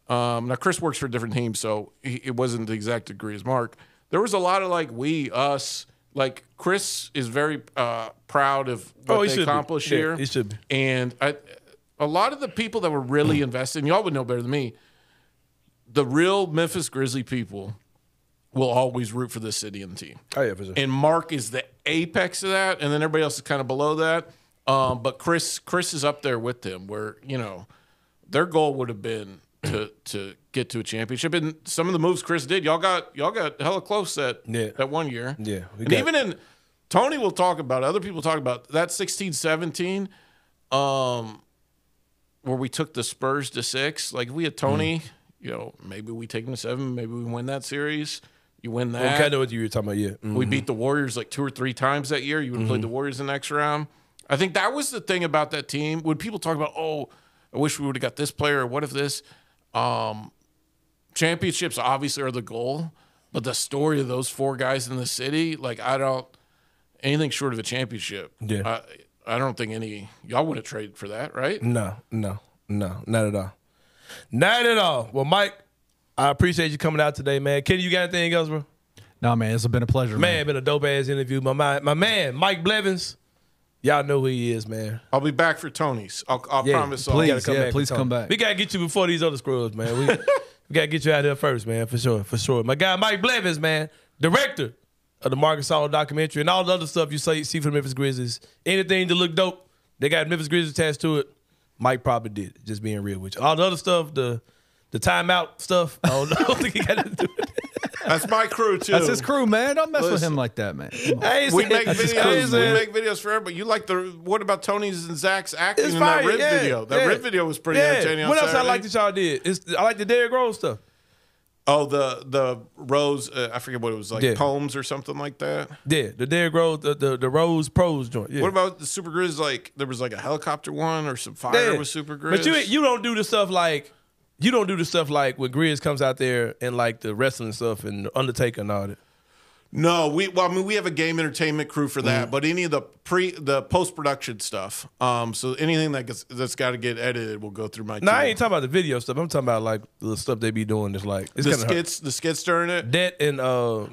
um, now Chris works for a different team, so he, it wasn't the exact degree as Marc. There was a lot of like we, us. Like Chris is very uh, proud of what Oh, he they accomplished Yeah, here. he should be. And I, a lot of the people that were really invested, and y'all would know better than me, the real Memphis Grizzly people will always root for this city and the team. Oh yeah, for sure. And Marc is the apex of that, and then everybody else is kind of below that. Um, but Chris, Chris is up there with them, where you know their goal would have been to to get to a championship. And some of the moves Chris did, y'all got y'all got hella close that Yeah. that one year. Yeah, and got- even in Tony will talk about other people talk about that 16 17. Um, where we took the Spurs to six. Like if we had Tony, you know, maybe we take them to seven. Maybe we win that series. You win that. Okay, I know what you were talking about. Yeah, Mhm. We beat the Warriors like two or three times that year. You would have played the Warriors in the next round. I think that was the thing about that team. When people talk about, oh, I wish we would have got this player, or what if this? Um, championships obviously are the goal, but the story of those four guys in the city, like I don't anything short of a championship. Yeah. I, I don't think any y'all would have traded for that, right? No, no, no, not at all. Not at all. Well, Mike, I appreciate you coming out today, man. Kenny, you got anything else, bro? No, man, it's been a pleasure, Man, man. been a dope ass interview. My man, my man, Mike Blevins. Y'all know who he is, man. I'll be back for Tony's. I'll, I'll Yeah, promise. Uh, please. I'll, gotta come yeah, back please come back. We gotta get you before these other scrubs, man. We, we gotta get you out here first, man, for sure, for sure. My guy Mike Blevins, man, director of the Marc Gasol documentary and all the other stuff you say, see from the Memphis Grizzlies. Anything to look dope, they got Memphis Grizzlies attached to it. Mike probably did. Just being real with you. All the other stuff, the the timeout stuff, I don't, I don't think he got to do it. That's my crew too. That's his crew, man. Don't mess with him like that, man. Come on. I ain't We make I ain't videos. We make videos for everybody. You like the what about Tony's and Zach's acting It's in that fire, rip yeah, video? That yeah. rip video was pretty Yeah. entertaining. on What else I Saturday. like that y'all did? It's I like the Derrick Rose stuff. Oh, the the Rose. Uh, I forget what it was like. Yeah. Poems or something like that. Yeah, the Derrick Rose, the, the, the Rose Pros joint. Yeah. What about the Super Grizz? Like there was like a helicopter one or some fire Yeah. with Super Grizz. But you you don't do the stuff like you don't do the stuff like when Grizz comes out there and like the wrestling stuff and Undertaker and all that. No, we well, I mean, we have a game entertainment crew for that, but any of the pre the post production stuff, um, so anything that gets that's got to get edited will go through my. No, I ain't talking about the video stuff. I'm talking about like the stuff they be doing. That's like it's the skits, the skits during it. that and uh,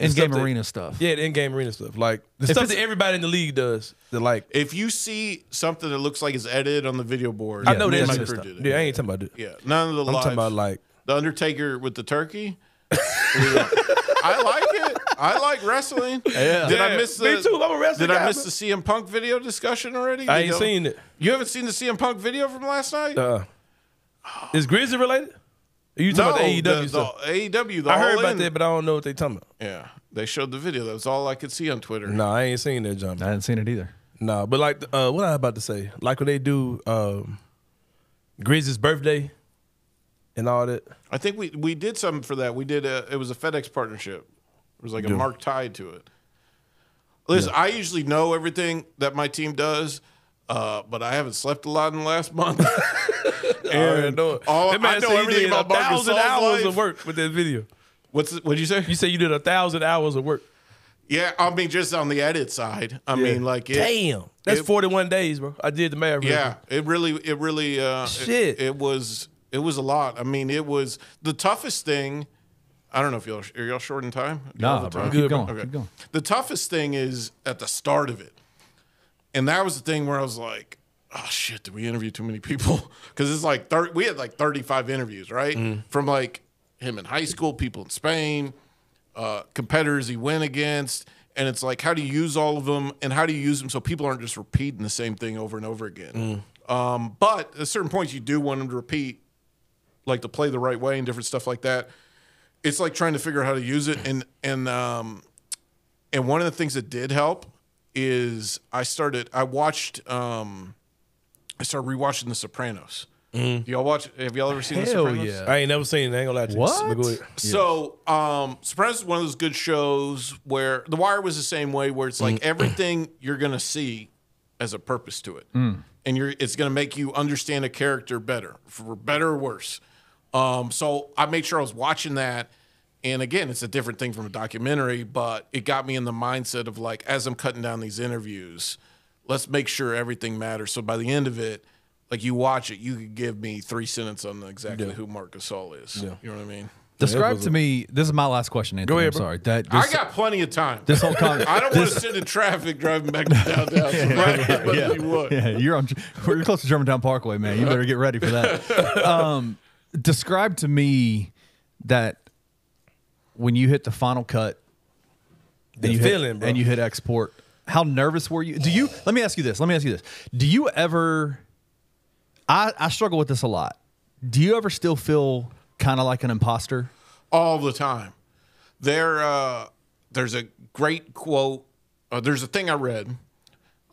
the In-game stuff that- arena stuff. Yeah, the in-game arena stuff. Like the If stuff that everybody in the league does. That like If you see something that looks like it's edited on the video board, I know Yeah, that my shit crew stuff. did it. Yeah, I ain't talking about that. Yeah, none of the I'm live. talking about like the Undertaker with the turkey. I like it. I like wrestling. Yeah. Did I miss the? me too. I'm a wrestling Did guy, I miss the CM Punk video discussion already? I Did ain't y'all- seen it. You haven't seen the CM Punk video from last night? Uh, is Grizzly related? Are you talking about the AEW the, stuff? the AEW. The I heard about In. that, but I don't know what they talking about. Yeah, they showed the video. That was all I could see on Twitter. No, I ain't seen that jump. I hadn't seen it either. No, but like uh, what I was about to say, like when they do um, Grizzly's birthday and all that. I think we we did something for that. We did a. It was a FedEx partnership. It was like a mark tied to it. Listen, I usually know everything that my team does, uh, but I haven't slept a lot in the last month. And all, all- that man I know said he everything did about a Marcus thousand Gasol's hours life. of work with that video. What's what did you say? You say you did a thousand hours of work. Yeah, I mean just on the edit side. I Yeah. mean like it, Damn, that's it- forty one days, bro. I did the math. real Yeah, quick. it really, it really, uh, Shit. It, it was, it was a lot. I mean, it was the toughest thing. I don't know if y'all are y'all short in time. Do Nah, have bro. time? Keep Good, bro. going. Keep going. The toughest thing is at the start of it, and that was the thing where I was like, "Oh shit, did we interview too many people?" Because it's like 30, we had like thirty five interviews, right? Mm. From like him in high school, people in Spain, uh, competitors he went against, and it's like, how do you use all of them, and how do you use them so people aren't just repeating the same thing over and over again? Um, but at certain points, you do want them to repeat, like to play the right way and different stuff like that. It's like trying to figure out how to use it, and and um, and one of the things that did help is I started. I watched. Um, I started rewatching The Sopranos. Do y'all watch? Have y'all ever seen The Hell Sopranos? yeah. I ain't never seen it. I ain't gonna lie to you. What? But go ahead. So, um, Sopranos is one of those good shows where The Wire was the same way, where it's like everything you're gonna see has a purpose to it, and you're it's gonna make you understand a character better, for better or worse. Um, so I made sure I was watching that, and again, it's a different thing from a documentary, but it got me in the mindset of like, as I'm cutting down these interviews, let's make sure everything matters. So by the end of it. Like you watch it, you could give me three sentences on exactly who Marc Gasol is. You know what I mean? Describe was to a- me. This is my last question, Anthony. ahead, I'm sorry. That I got plenty of time. this whole con- I don't want to sit in traffic driving back to downtown. So right as much as you would. Yeah, you're on. You're close to Germantown Parkway, man. You better get ready for that. Um, describe to me that when you hit the final cut, The and you feeling, hit, bro. and you hit export. How nervous were you? Do you? Let me ask you this. Let me ask you this. Do you ever? I I struggle with this a lot. Do you ever still feel kind of like an imposter? all the time. There, uh, there's a great quote. Uh, there's a thing I read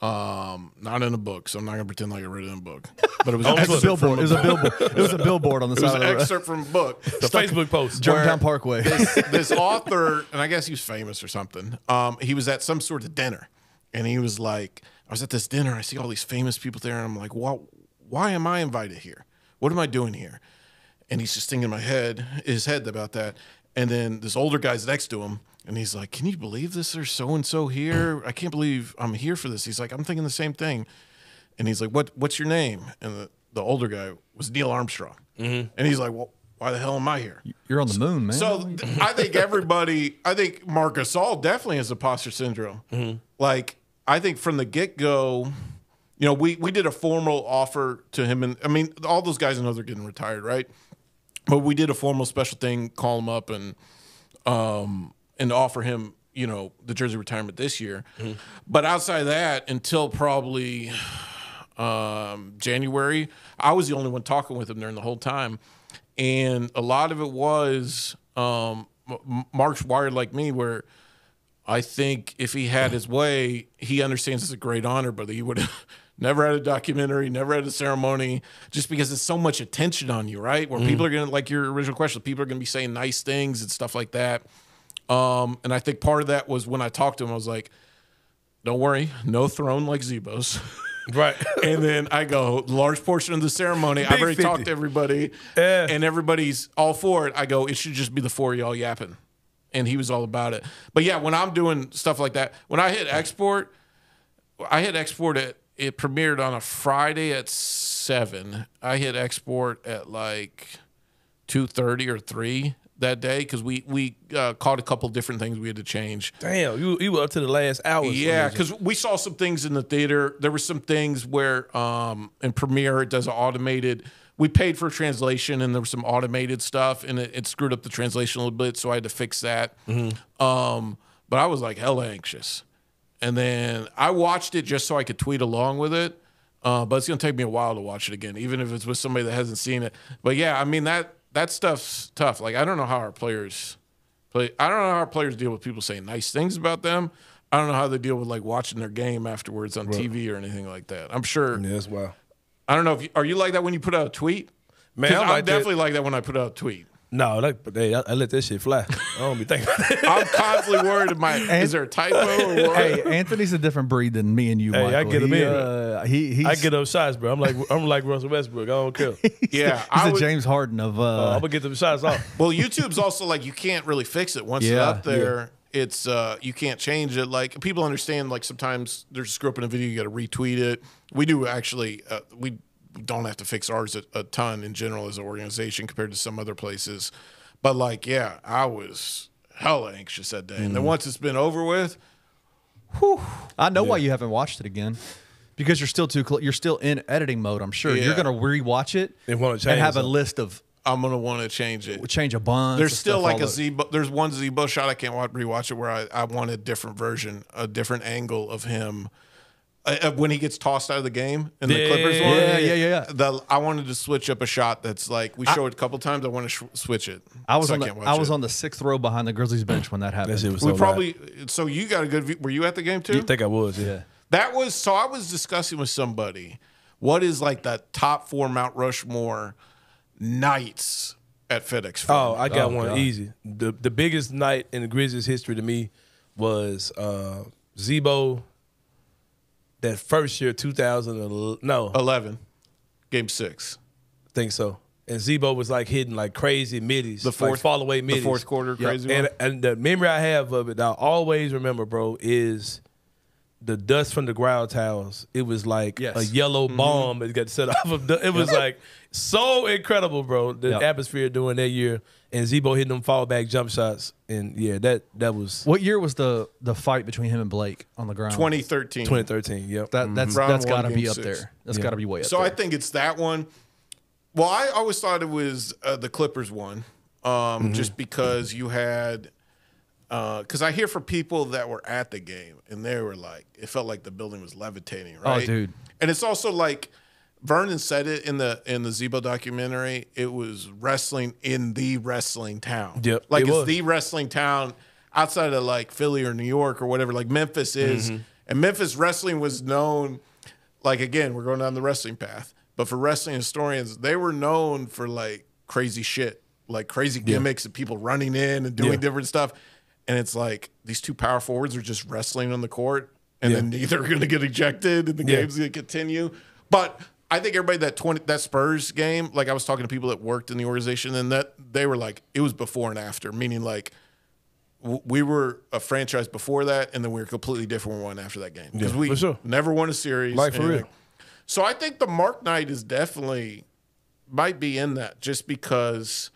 Um, not in a book, so I'm not gonna pretend like I read it in a book. But it was It an was a excerpt from billboard. It was a billboard. It was a billboard on the It was side an of the road. excerpt from a book. The Facebook post. Germantown Parkway. this, this author, and I guess he was famous or something. Um, he was at some sort of dinner, and he was like, "I was at this dinner. I see all these famous people there, and I'm like, why, why am I invited here? What am I doing here?" And he's just thinking in my head, his head about that. And then this older guy's next to him, and he's like, "Can you believe this? There's so and so here. I can't believe I'm here for this." He's like, "I'm thinking the same thing." And he's like, "What? What's your name?" And the, the older guy was Neil Armstrong. Mm-hmm. And he's like, "Well, why the hell am I here?" You're on the moon, man. So th- I think everybody, I think Marc Gasol definitely has imposter syndrome. Mm-hmm. Like I think from the get go, you know, we we did a formal offer to him, and I mean, all those guys know they're getting retired, right? But we did a formal special thing, call him up and um and offer him, you know, the jersey retirement this year. But outside of that, until probably um, January. I was the only one talking with him during the whole time, and a lot of it was um, Marc's wired like me, where I think if he had his way, he understands it's a great honor, but he would have never had a documentary, never had a ceremony, just because there's so much attention on you, right? Where people are gonna, like your original question, people are gonna be saying nice things and stuff like that. Um, and I think part of that was when I talked to him, I was like, "Don't worry, no throne like Z-Bo's." Right. and then I go, large portion of the ceremony. I've already 50. talked to everybody, Yeah. and everybody's all for it. I go, it should just be the four of y'all yapping, and he was all about it. But yeah, when I'm doing stuff like that, when I hit export, I hit export at it premiered on a Friday at seven. I hit export at like two thirty or three that day because we we uh, caught a couple different things we had to change. Damn, you you were up to the last hour. Yeah, because we saw some things in the theater. There were some things where um, in Premiere it does an automated. We paid for translation, and there was some automated stuff, and it, it screwed up the translation a little bit. So I had to fix that. Um, but I was like hella anxious, and then I watched it just so I could tweet along with it. Uh, but it's gonna take me a while to watch it again, even if it's with somebody that hasn't seen it. But yeah, I mean that that stuff's tough. Like I don't know how our players play. I don't know how our players deal with people saying nice things about them. I don't know how they deal with like watching their game afterwards on TV or anything like that. I'm sure. Yeah, that's wild. I don't know if you, are you like that when you put out a tweet. Man, I'm I'm like that. definitely like that when I put out a tweet. No, like, but hey, I, I let that shit fly. I don't be thinking. About I'm constantly worried. Am I, is there a typo or what? hey, Anthony's a different breed than me and you. Hey, I get him he, in. Uh, he he's, I get up shots, bro. I'm like I'm like Russell Westbrook. I don't care. yeah, He's I the would- James Harden of. Uh, I'm gonna get them shots off. Well, YouTube's also like you can't really fix it once it's Yeah, up there. It's uh you can't change it. Like people understand. Like sometimes there's a screw up in a video, you got to retweet it. We do actually. Uh, we don't have to fix ours a, a ton in general as an organization compared to some other places. But like, yeah, I was hella anxious that day, and Mm. then once it's been over with, I know why you haven't watched it again. Because you're still too close. You're still in editing mode. I'm sure Yeah. you're gonna rewatch it And wanna and change have a list of I'm gonna want to change it. change a bunch. There's still stuff, like a Z. a the- Z. There's one Z-Bo shot I can't wa- rewatch it where I, I want a different version, a different angle of him uh, uh, when he gets tossed out of the game in the Yeah, Clippers one. yeah, yeah, yeah, yeah. The, I wanted to switch up a shot that's like we show it a couple times. I want to sh- switch it. I was so on can't the watch I was it. on the sixth row behind the Grizzlies bench when that happened. That shit was We so probably. So you got a good view. Were you at the game too? I think I was. Yeah. That was so. I was discussing with somebody what is like the top four Mount Rushmore nights at FedEx. Field. Oh, I got Oh, one God. easy. The the biggest night in the Grizzlies history to me was uh Z-Bo. That first year, 2000, no, eleven, game six. think so. And Z-Bo was like hitting like crazy middies, The fourth like fall away middies. The fourth quarter, crazy. And, and the memory I have of it, I always remember, bro, is the dust from the growl towels. It was like Yes. a yellow mm-hmm. bomb that got set off of. The, it was like so incredible, bro. The Yep. atmosphere during that year, and Z-Bo hitting them fall back jump shots, and yeah, that that was What year was the the fight between him and Blake on the ground? 2013. 2013. Yep. That that's Round that's one, got to be up six. there. That's Yeah. got to be way up there. So there. I think it's that one. Well, I always thought it was uh, the Clippers one, um, Mm-hmm. just because you had. Because I hear from people that were at the game, and they were like, it felt like the building was levitating, right? Oh, dude. And it's also like Vernon said it in the in the Z-Bo documentary. It was wrestling in the wrestling town. Yep, like it it's was. the wrestling town outside of like Philly or New York or whatever. Like Memphis is. Mm-hmm. And Memphis wrestling was known, like again, we're going down the wrestling path. But for wrestling historians, they were known for like crazy shit, like crazy gimmicks and people running in and doing Yeah. different stuff. And it's like these two power forwards are just wrestling on the court, and then neither are going to get ejected, and the Yeah. game's going to continue. But I think everybody that twenty that Spurs game, like I was talking to people that worked in the organization, and that they were like, it was before and after, meaning like we were a franchise before that, and then we were completely different one after that game because Yeah, we sure. never won a series. Like, for real. So I think the Marc night is definitely might be in that just because.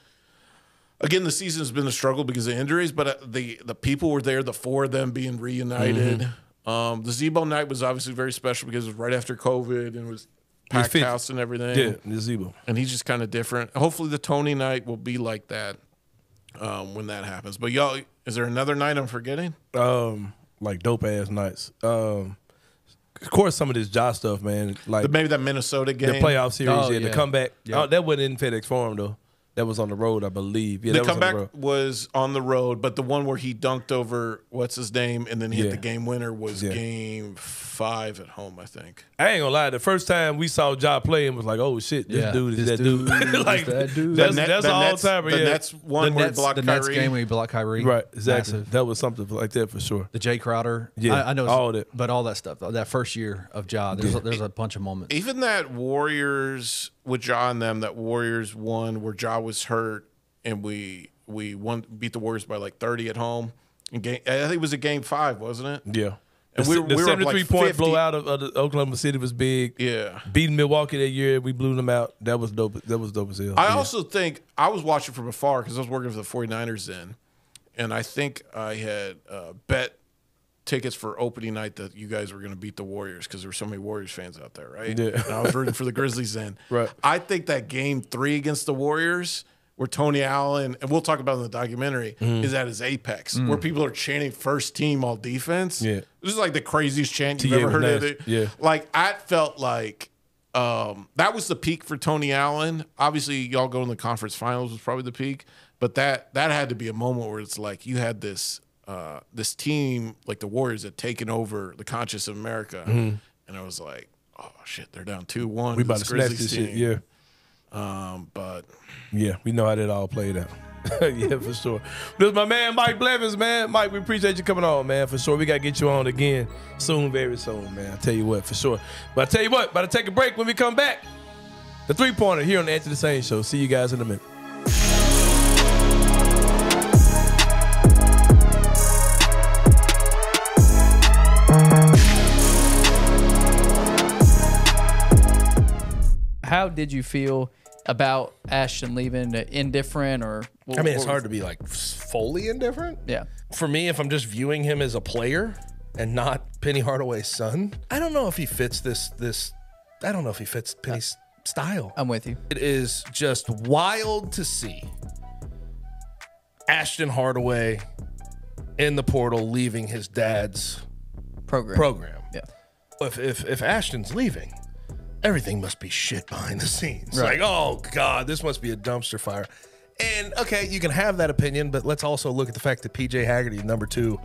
Again, the season has been a struggle because of injuries, but uh, the the people were there, the four of them being reunited. Mm-hmm. Um, the Z-Bo night was obviously very special because it was right after COVID and it was packed fit- house and everything Yeah, the Z-Bo. and he's just kind of different. Hopefully, the Tony night will be like that um, when that happens. But y'all, is there another night I'm forgetting? Um, like dope ass nights. Um, of course, some of this Josh stuff, man. Like The- Maybe that Minnesota game, the playoff series, Oh, yeah, the comeback. Yeah. Oh, that wasn't in FedEx Forum though. That was on the road, I believe. Yeah, The that was on comeback road. was on the road, but the one where he dunked over what's his name and then hit Yeah. the game winner was Yeah. game five at home, I think. I ain't gonna lie. The first time we saw Ja play, and was like, "Oh shit, this Yeah, dude is that dude." dude like that dude. That's, The Net- that's all Nets- time. yeah. that's one the where Nets, he blocked the Nets Kyrie. game where he blocked Kyrie. right, exactly. Massive. That was something like that for sure. The Jae Crowder. Yeah, I, I know all that. But all that stuff, that first year of Ja, there's, a, there's a bunch of moments. Even that Warriors with Ja and them, that Warriors won where Ja was hurt and we we won beat the Warriors by like thirty at home. In game, I think it was a game five, wasn't it? Yeah. And the we were- the we were up, like, 73 point 50. blowout of, of the Oklahoma City was big. Yeah. Beating Milwaukee that year, we blew them out. That was dope. That was dope as hell. I Yeah. also think I was watching from afar because I was working for the 49ers then. And I think I had uh, bet tickets for opening night that you guys were going to beat the Warriors because there were so many Warriors fans out there, right? Yeah. And I was rooting for the Grizzlies then. Right. I think that game three against the Warriors, where Tony Allen, and we'll talk about in the documentary, Mm-hmm. is at his apex, where people are chanting first team all defense. Yeah. This is like the craziest chant you've ever heard of it. Yeah. Like I felt like um, that was the peak for Tony Allen. Obviously, y'all going in the conference finals was probably the peak, but that that had to be a moment where it's like you had this uh, this team like the Warriors had taken over the conscious of America, and I was like, oh shit, they're down two one. Mm-hmm. we about to snatch this shit. Yeah. Um, but Yeah, we know how that all played out. yeah, for sure. This is my man Mike Blevins, man. Mike, we appreciate you coming on, man. For sure. We gotta get you on again soon, very soon, man. I tell you what, for sure. But I tell you what, about to take a break when we come back. The three pointer here on the Anthony Sain show. See you guys in a minute. How did you feel about Ashton leaving? Uh, indifferent or? what- I mean, it's hard to be like fully indifferent. Yeah. For me, if I'm just viewing him as a player and not Penny Hardaway's son, I don't know if he fits this this. I don't know if he fits Penny's style. I'm with you. It is just wild to see Ashton Hardaway in the portal leaving his dad's Program. program. Yeah. If if, if Ashton's leaving, everything must be shit behind the scenes. Like, oh god, this must be a dumpster fire. And okay, you can have that opinion, but let's also look at the fact that PJ Haggerty, number two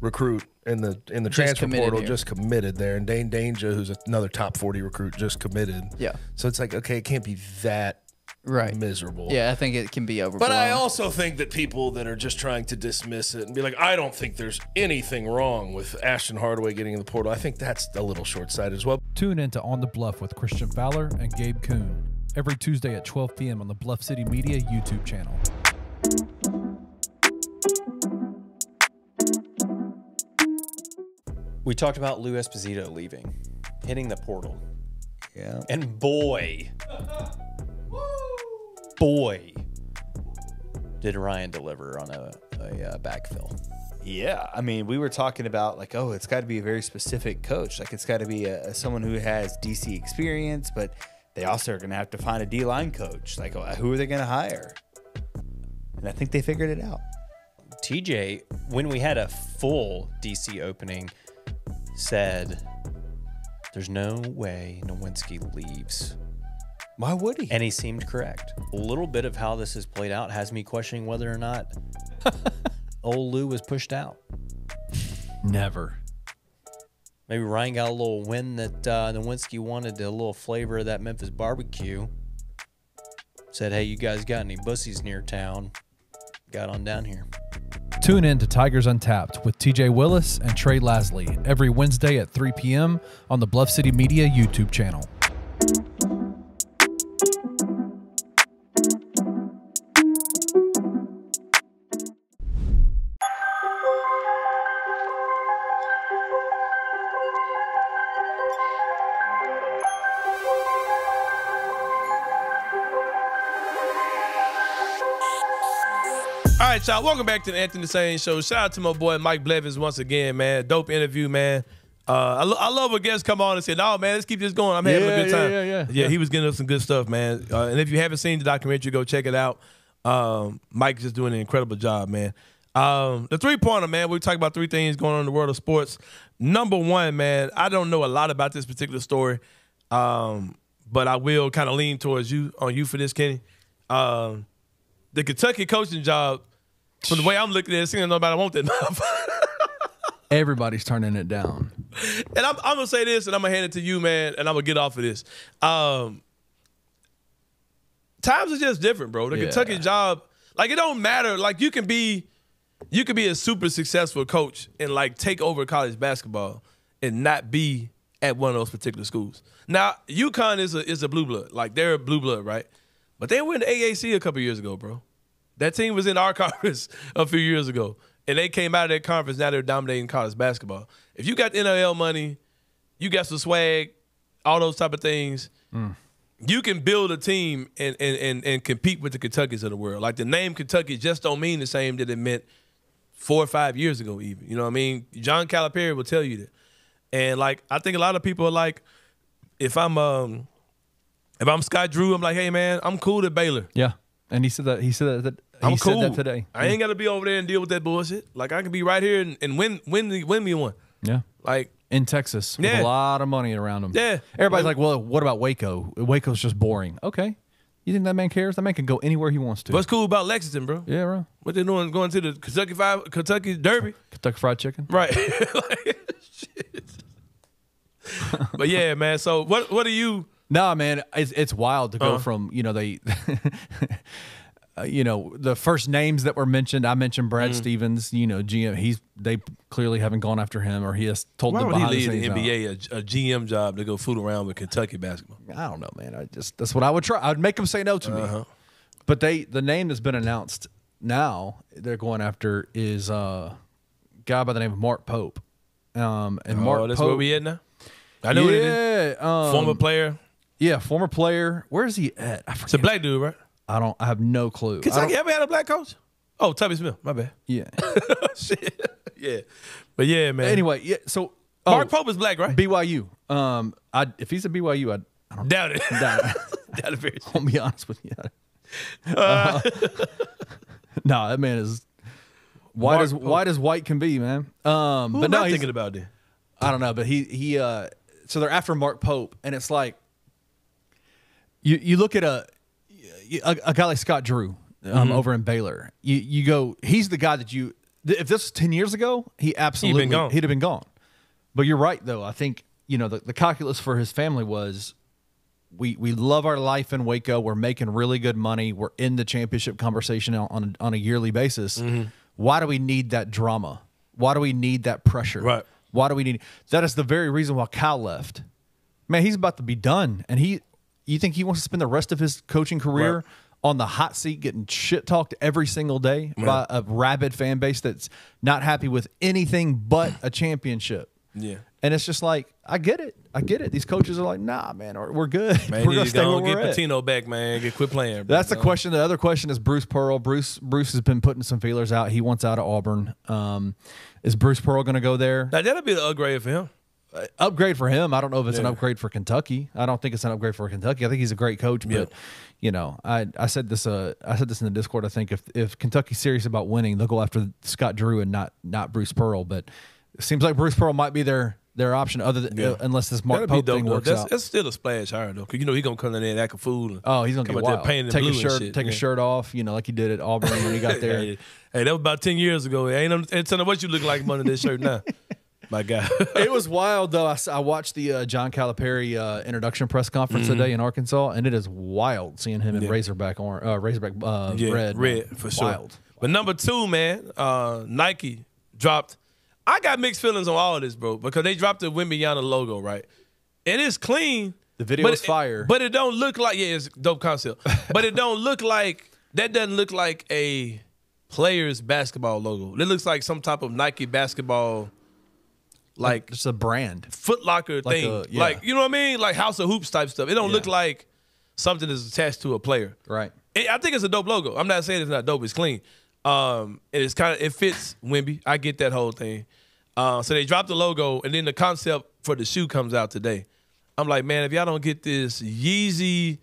recruit in the in the transfer portal, here. just committed there, and Dain Dainja, who's another top forty recruit, just committed. Yeah. So it's like, okay, it can't be that Right. miserable. Yeah, I think it can be overblown. But I also think that people that are just trying to dismiss it and be like, I don't think there's anything wrong with Ashton Hardaway getting in the portal. I think that's a little short sighted as well. Tune in to On the Bluff with Christian Fowler and Gabe Kuhn every Tuesday at 12 p.m. on the Bluff City Media YouTube channel. We talked about Lou Esposito leaving, hitting the portal. Yeah. And boy, boy, did Ryan deliver on a, a uh, backfill. Yeah, I mean, we were talking about like, oh, it's got to be a very specific coach. Like, it's got to be a, someone who has DC experience, but they also are going to have to find a D line coach. Like, oh, who are they going to hire? And I think they figured it out. TJ, when we had a full DC opening, said, There's no way Nowinski leaves. Why would he? And he seemed correct. A little bit of how this has played out has me questioning whether or not old Lou was pushed out. Never. Maybe Ryan got a little win that uh, Nowinski wanted, a little flavor of that Memphis barbecue. Said, hey, you guys got any bussies near town? Got on down here. Tune in to Tigers Untapped with TJ Willis and Trey Lasley every Wednesday at 3 p.m. on the Bluff City Media YouTube channel. Right, y'all. Welcome back to the Anthony Sain Show. Shout out to my boy Mike Blevins once again, man. Dope interview, man. Uh, I, lo- I love when guests come on and say, "No, man, let's keep this going. I'm having Yeah, a good yeah, time." yeah, yeah. yeah. He was getting us some good stuff, man. Uh, and if you haven't seen the documentary, go check it out. Um, Mike's just doing an incredible job, man. Um, the three pointer, man. We talk about three things going on in the world of sports. Number one, man. I don't know a lot about this particular story, um, but I will kind of lean towards you on you for this, Kenny. Um, the Kentucky coaching job, from the way I'm looking at it, seeing nobody want that motherfucker. Everybody's turning it down. And I'm, I'm gonna say this, and I'm gonna hand it to you, man, and I'm gonna get off of this. Um, times are just different, bro. The Yeah. Kentucky job, like it don't matter. Like you can be, you can be a super successful coach and like take over college basketball and not be at one of those particular schools. Now, UConn is a is a blue blood, like they're a blue blood, right? But they were in the AAC a couple years ago, bro. That team was in our conference a few years ago, and they came out of that conference. Now they're dominating college basketball. If you got NIL money, you got some swag, all those type of things. You can build a team and, and and and compete with the Kentuckys of the world. Like the name Kentucky just don't mean the same that it meant four or five years ago, even. You know what I mean? John Calipari will tell you that. And like I think a lot of people are like, if I'm um if I'm Scott Drew, I'm like, hey man, I'm cool at Baylor. Yeah, and he said that. He said that. that he I'm said cool that today. I ain't got to be over there and deal with that bullshit. Like I can be right here and, and win win the- win me one. Yeah, Like in Texas with Yeah. a lot of money around him. Yeah. everybody's like, "Well, what about Waco? Waco's just boring." Okay, you think that man cares? That man can go anywhere he wants to. what's cool about Lexington, bro? yeah, bro. What they doing going to the Kentucky Five Kentucky Derby? Kentucky Fried Chicken. Right. Like, shit. but yeah, man. So what what are you Nah, man, it's it's wild to go Uh-huh. from you know they, uh, you know the first names that were mentioned. I mentioned Brad Mm. Stevens. You know, GM. He's they clearly haven't gone after him, or he has told why them would he leave the. NBA a, a GM job to go fool around with Kentucky basketball? I don't know, man. I just that's what I would try. I'd make them say no to Uh-huh. me. But they the name that's been announced now they're going after is uh, a guy by the name of Mark Pope. Um, and Mark oh, that's Pope, where we at now. I know what it is. yeah, um, Former player. Yeah, former player. Where is he at? I It's a black dude, right? I don't. I have no clue. Kentucky ever had a black coach? Oh, Tubby Smith. My bad. Yeah. Shit. yeah. But yeah, man. anyway, yeah. So Mark oh, Pope is black, right? BYU. Um, I if he's a BYU, I I don't Doubt it. doubt it. Doubt it very I'll be honest with you. Uh, no, that man is white Mark as Pope. white as white can be, man. Um, Who but am no, I thinking about then? I don't know, but he he uh so they're after Mark Pope and it's like you you look at a a, a guy like Scott Drew um, over in Baylor. You you go he's the guy that you if this was 10 years ago, he absolutely gone. he'd have been gone. But you're right though. I think, you know, the, the calculus for his family was we we love our life in Waco. We're making really good money. We're in the championship conversation on on a, on a yearly basis. Mm-hmm. Why do we need that drama? Why do we need that pressure? Right. Why do we need that? Is the very reason why Cal left. Man, he's about to be done, and he. You think he wants to spend the rest of his coaching career Right. on the hot seat, getting shit talked every single day by a rabid fan base that's not happy with anything but a championship? Yeah. And it's just like, I get it. I get it. These coaches are like, nah, man, we're good. Man, we're gonna stay where get we're at. Pitino back, man. Get quit playing. bro. That's the question. The other question is Bruce Pearl. Bruce Bruce has been putting some feelers out. He wants out of Auburn. Um, is Bruce Pearl going to go there? Now that'll be the upgrade for him. Upgrade for him. I don't know if it's an upgrade for Kentucky. I don't think it's an upgrade for Kentucky. I think he's a great coach, but Yeah. you know, I I said this uh I said this in the Discord. I think if if Kentucky's serious about winning, they'll go after Scott Drew and not not Bruce Pearl. But it seems like Bruce Pearl might be their their option, other than Yeah. uh, unless this Mark That'll be Pope dope. thing works That's, out. that's still a splash higher though, 'cause you know he's gonna come in there and act a fool. And Oh, he's gonna come get out there wild. painted Take his shirt, shit. take yeah. his shirt off. You know, like he did at Auburn when he got there. hey, hey, that was about ten years ago. Ain't no, ain't telling what you look like under this shirt now. My God. it was wild though. I watched the uh, John Calipari uh, introduction press conference Mm-hmm. today in Arkansas, and it is wild seeing him in Razorback or uh, Razorback uh, Yeah, red. red for sure. Wild. But number two, man, uh, Nike dropped. I got mixed feelings on all of this, bro, because they dropped the Wimbyana logo, right? And it's clean. The video is it- fire. but it don't look like yeah, it's dope concept. but it don't look like that. Doesn't look like a player's basketball logo. It looks like some type of Nike basketball, like it's a brand. Foot Locker Like thing. a- yeah. Like you know what I mean? Like House of Hoops type stuff. It don't look Yeah. like something that's attached to a player. Right. It- I think it's a dope logo. I'm not saying it's not dope. It's clean. Um, and it's kind of it fits Wemby. I get that whole thing. Uh, so they dropped the logo, and then the concept for the shoe comes out today. I'm like, man, if y'all don't get this Yeezy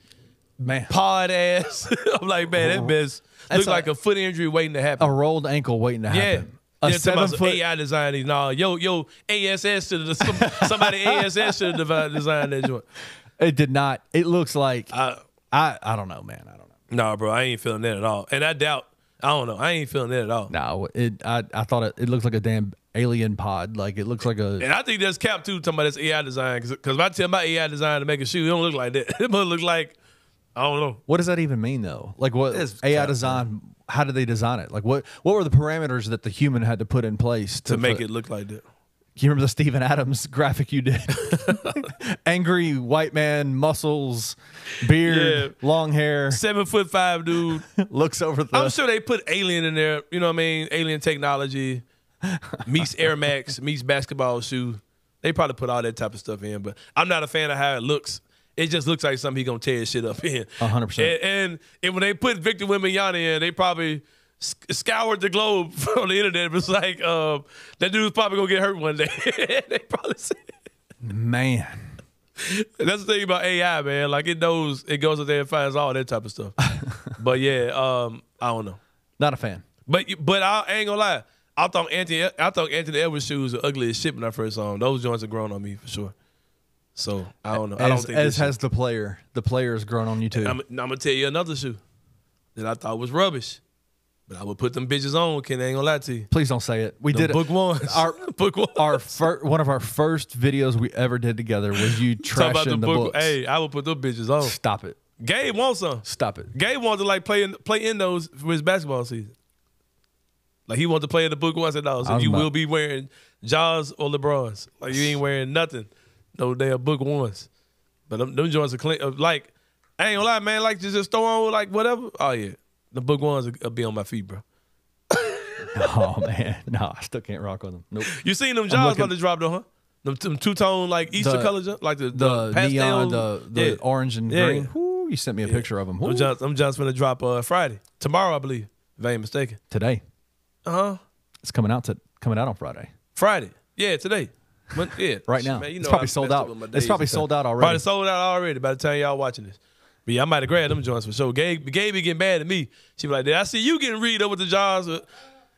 Man. pod ass, I'm like, man, that mess That's looks a- like a foot injury waiting to happen. A rolled ankle waiting to happen. yeah. happen. A yeah, seven about foot AI design. No, yo, yo, ASS to the some, somebody ASS should have designed that joint. It did not. It looks like I, I. I don't know, man. I don't know. nah, bro, I ain't feeling that at all. And I doubt. I don't know. I ain't feeling that at all. No, it. I. I thought it. It looks like a damn alien pod. Like it looks like a. And I think that's cap too talking about this AI design because if I tell my AI design to make a shoe, it don't look like that. It must look like I don't know. What does that even mean though? Like what It's AI cap, design? How did they design it? Like what? What were the parameters that the human had to put in place to, To make put- it look like that. You remember the Steven Adams graphic you did? Angry white man, muscles, beard, Yeah. long hair, Seven foot five dude. looks over the. I'm sure they put alien in there. You know what I mean? Alien technology meets Air Max meets basketball shoe. They probably put all that type of stuff in, but I'm not a fan of how it looks. It just looks like something he gonna tear his shit up in. Hundred percent. And, when they put Victor Wembanyama in, they probably scoured the globe on the internet. It was like um, that dude's probably gonna get hurt one day. they probably said. Man, That's the thing about AI, man. Like it knows, it goes up there and finds all that type of stuff. but yeah, um, I don't know. not a fan. But but I ain't gonna lie. I thought Anthony I thought Anthony Edwards shoes were ugly as shit when I first saw them. Those joints are grown on me for sure. So I don't know. I don't As, think as has the player. The player has grown on you too. I'm, I'm gonna tell you another shoe that I thought was rubbish, but I would put them bitches on. Ken I ain't gonna lie to you. Please don't say it. We Them did book it. ones. Our book ones. our fir- one of our first videos we ever did together was you Talk about trashing the, book. books. Hey, I would put them bitches on. Stop it. Gabe wants some. Stop it. Gabe wanted to like play in play in those for his basketball season. Like he wanted to play in the book ones and. I So you about- will be wearing Jaws or LeBrons. Like you ain't wearing nothing. No damn book ones. But them, them joints are clean. uh, Like I ain't gonna lie, man. Like just, just throw on like whatever. Oh yeah, the book ones will, will be on my feet, bro. Oh man, no, I still can't rock on them. Nope. You seen them Jaws about to drop though, huh? Them, them two tone like Easter The- color, like the The, the, pastel, neon, the the yeah. orange and Yeah. green. You sent me a picture of them. Them John's, them John's gonna drop uh, Friday, tomorrow, I believe. If I ain't mistaken. Today, Uh huh. it's coming out to coming out on Friday. Friday. Yeah, today. When- yeah, Right now. man, you It's know probably sold out. It's probably sold out already. Probably sold out already by the time y'all watching this. But yeah, I might have grabbed them joints for sure. Gabe, Gabe be getting mad at me. She be like, "Did I see you getting read up with the jaws? Uh,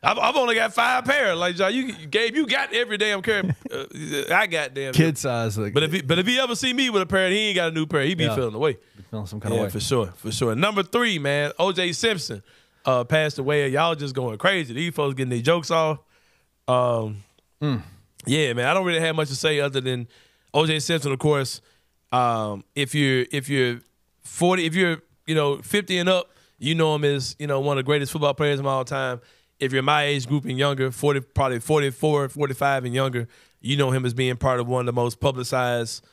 I've, I've only got five pair. Like, John, you, Gabe, you got every damn pair. Uh, I got damn. Kid size. Like, But if he, but if he ever see me with a pair, and he ain't got a new pair. He be Yeah. feeling the way. feeling some kind Yeah, of way. for sure, for sure. Number three, man, OJ Simpson uh, passed away. Y'all just going crazy. These folks getting their jokes off. Um, Mm. Yeah, man. I don't really have much to say other than OJ Simpson, of course. Um, if you're if you're forty, if you're you know fifty and up, you know him as you know one of the greatest football players of all time. If you're my age group and younger, 40, probably 44, 45 and younger, you know him as being part of one of the most publicized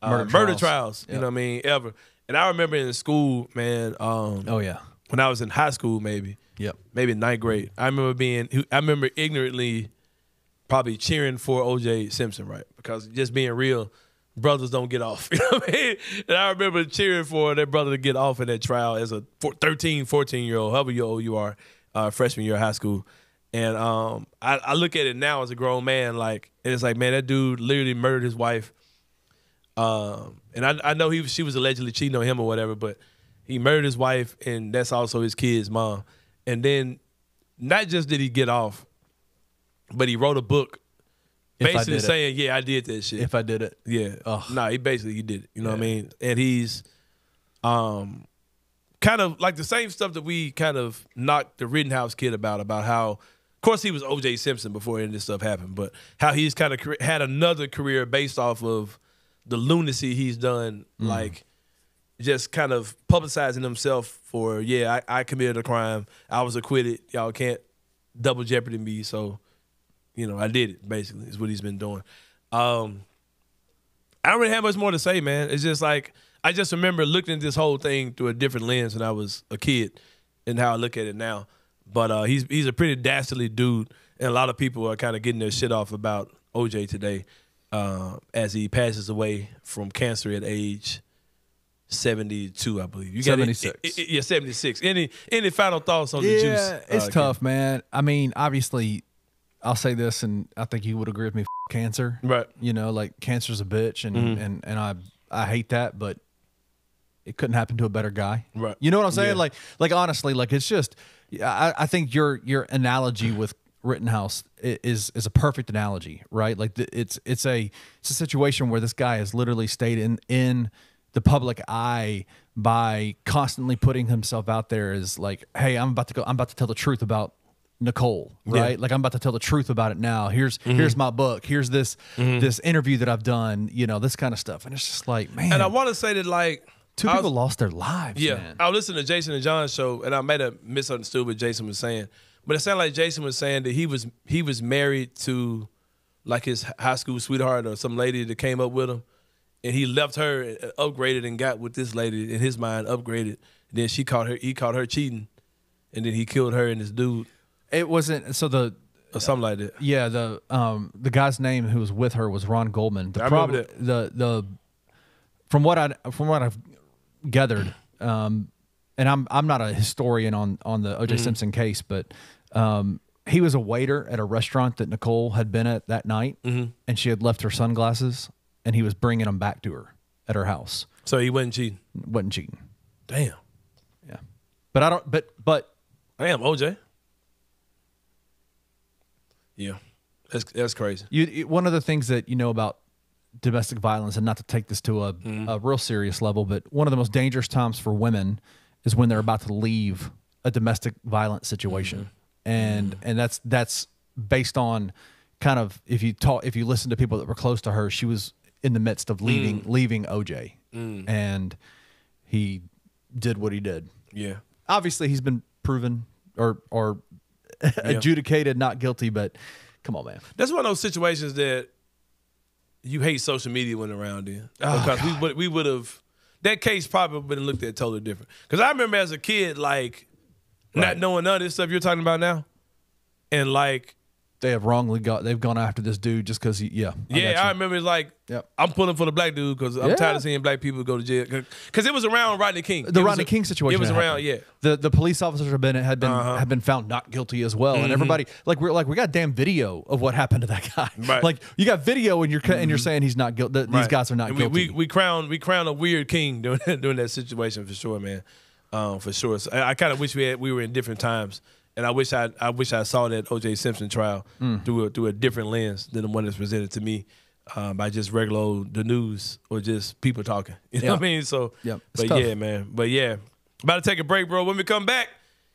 uh, Murder murder, trials. trials. You Yep. know what I mean? Ever. And I remember in school, man. Um, oh yeah. when I was in high school, maybe Yep. maybe ninth grade. I remember being, I remember ignorantly probably cheering for OJ Simpson, right? Because just being real, brothers don't get off. You know what I mean? And I remember cheering for that brother to get off in that trial as a 13, 14 year old, however old you are, uh, freshman year of high school. And um, I, I look at it now as a grown man, like, and it's like, man, that dude literally murdered his wife. Um, and I, I know he she was allegedly cheating on him or whatever, but he murdered his wife, and that's also his kid's mom. And then, not just did he get off, but he wrote a book, If basically did it. saying, "Yeah, I did that shit." If I did it, yeah, No, nah, he basically he did it. You know what I mean? And he's, um, kind of like the same stuff that we kind of knocked the Rittenhouse kid about about how of course, he was O.J. Simpson before any of this stuff happened, but how he's kind of had another career based off of the lunacy he's done, like just kind of publicizing himself for, yeah, I, I committed a crime, I was acquitted, y'all can't double jeopardy me, so you know, I did it. Basically, is what he's been doing. Um, I don't really have much more to say, man. It's just like I just remember looking at this whole thing through a different lens when I was a kid, and how I look at it now. But uh, he's he's a pretty dastardly dude, and a lot of people are kind of getting their shit off about OJ today, uh, as he passes away from cancer at age. 72, I believe. You got any- 76. i- i- yeah, 76. Any any final thoughts on the juice? Yeah, it's uh, tough, man. I mean, obviously, I'll say this, and I think you would agree with me. Cancer, Right. You know, like cancer's a bitch, and Mhm. and and I I hate that, but it couldn't happen to a better guy. Right. You know what I'm saying? Yeah. Like like honestly, like it's just I I think your your analogy with Rittenhouse is is a perfect analogy, right? Like the, it's it's a it's a situation where this guy has literally stayed in in the public eye by constantly putting himself out there as like, hey, I'm about to go, I'm about to tell the truth about Nicole, Yeah. right? Like I'm about to tell the truth about it now. Here's Mhm. here's my book. Here's this Mhm. this interview that I've done. You know, this kind of stuff, and it's just like, man, And I want to say that like two was- people lost their lives. Yeah, man. I was listening to Jason and John's show, and I might have misunderstood what Jason was saying, but it sounded like Jason was saying that he was he was married to like his high school sweetheart or some lady that came up with him, and he left her, and upgraded, and got with this lady in his mind, upgraded. And then she caught her, he caught her cheating, and then he killed her and this dude It wasn't so the or something like that. Yeah, the um the guy's name who was with her was Ron Goldman. The I remember prob- the the from what I from what I've gathered, um, and I'm I'm not a historian on on the O.J. Mhm. Simpson case, but um, he was a waiter at a restaurant that Nicole had been at that night, Mhm. and she had left her sunglasses, and he was bringing them back to her at her house. So he wasn't cheating. wasn't cheating. Damn. Yeah, but I don't. But but Damn, OJ. Yeah, that's that's crazy. You, one of the things that you know about domestic violence, and not to take this to a, Mm-hmm. a real serious level, but one of the most dangerous times for women is when they're about to leave a domestic violence situation, Mm-hmm. and and that's that's based on kind of if you talk if you listen to people that were close to her, she was in the midst of leaving Mm. leaving OJ, Mm. and he did what he did. Yeah. Obviously, he's been proven or or adjudicated not guilty, but come on, man. That's one of those situations that you hate social media when around in Oh, because we would we would have that case probably would have looked at totally different. Because I remember as a kid, like not knowing none of this stuff you're talking about now, and like they have wrongly got they've gone after this dude just because he yeah yeah, got I remember like Yep. I'm pulling for the black dude because I'm Yeah. tired of seeing black people go to jail. Because it was around Rodney King. the It Rodney a- King situation It was around, happened. yeah. The the police officers have been had been Uh-huh. have been found not guilty as well, and Mhm. everybody like we're like we got damn video of what happened to that guy. Right. Like you got video and you're ca- and you're saying he's not guilty. These Right. guys are not we, guilty. We we crown we crown a weird king during during that situation for sure, man. Um, for sure. So I, I kind of wish we had we were in different times, and I wish I I wish I saw that O.J. Simpson trial Mm. through a, through a different lens than the one that's presented to me um, by just regular old, the news or just people talking. You know what I mean? So, Yep. But tough. yeah, man. But yeah, about to take a break, bro. When we come back,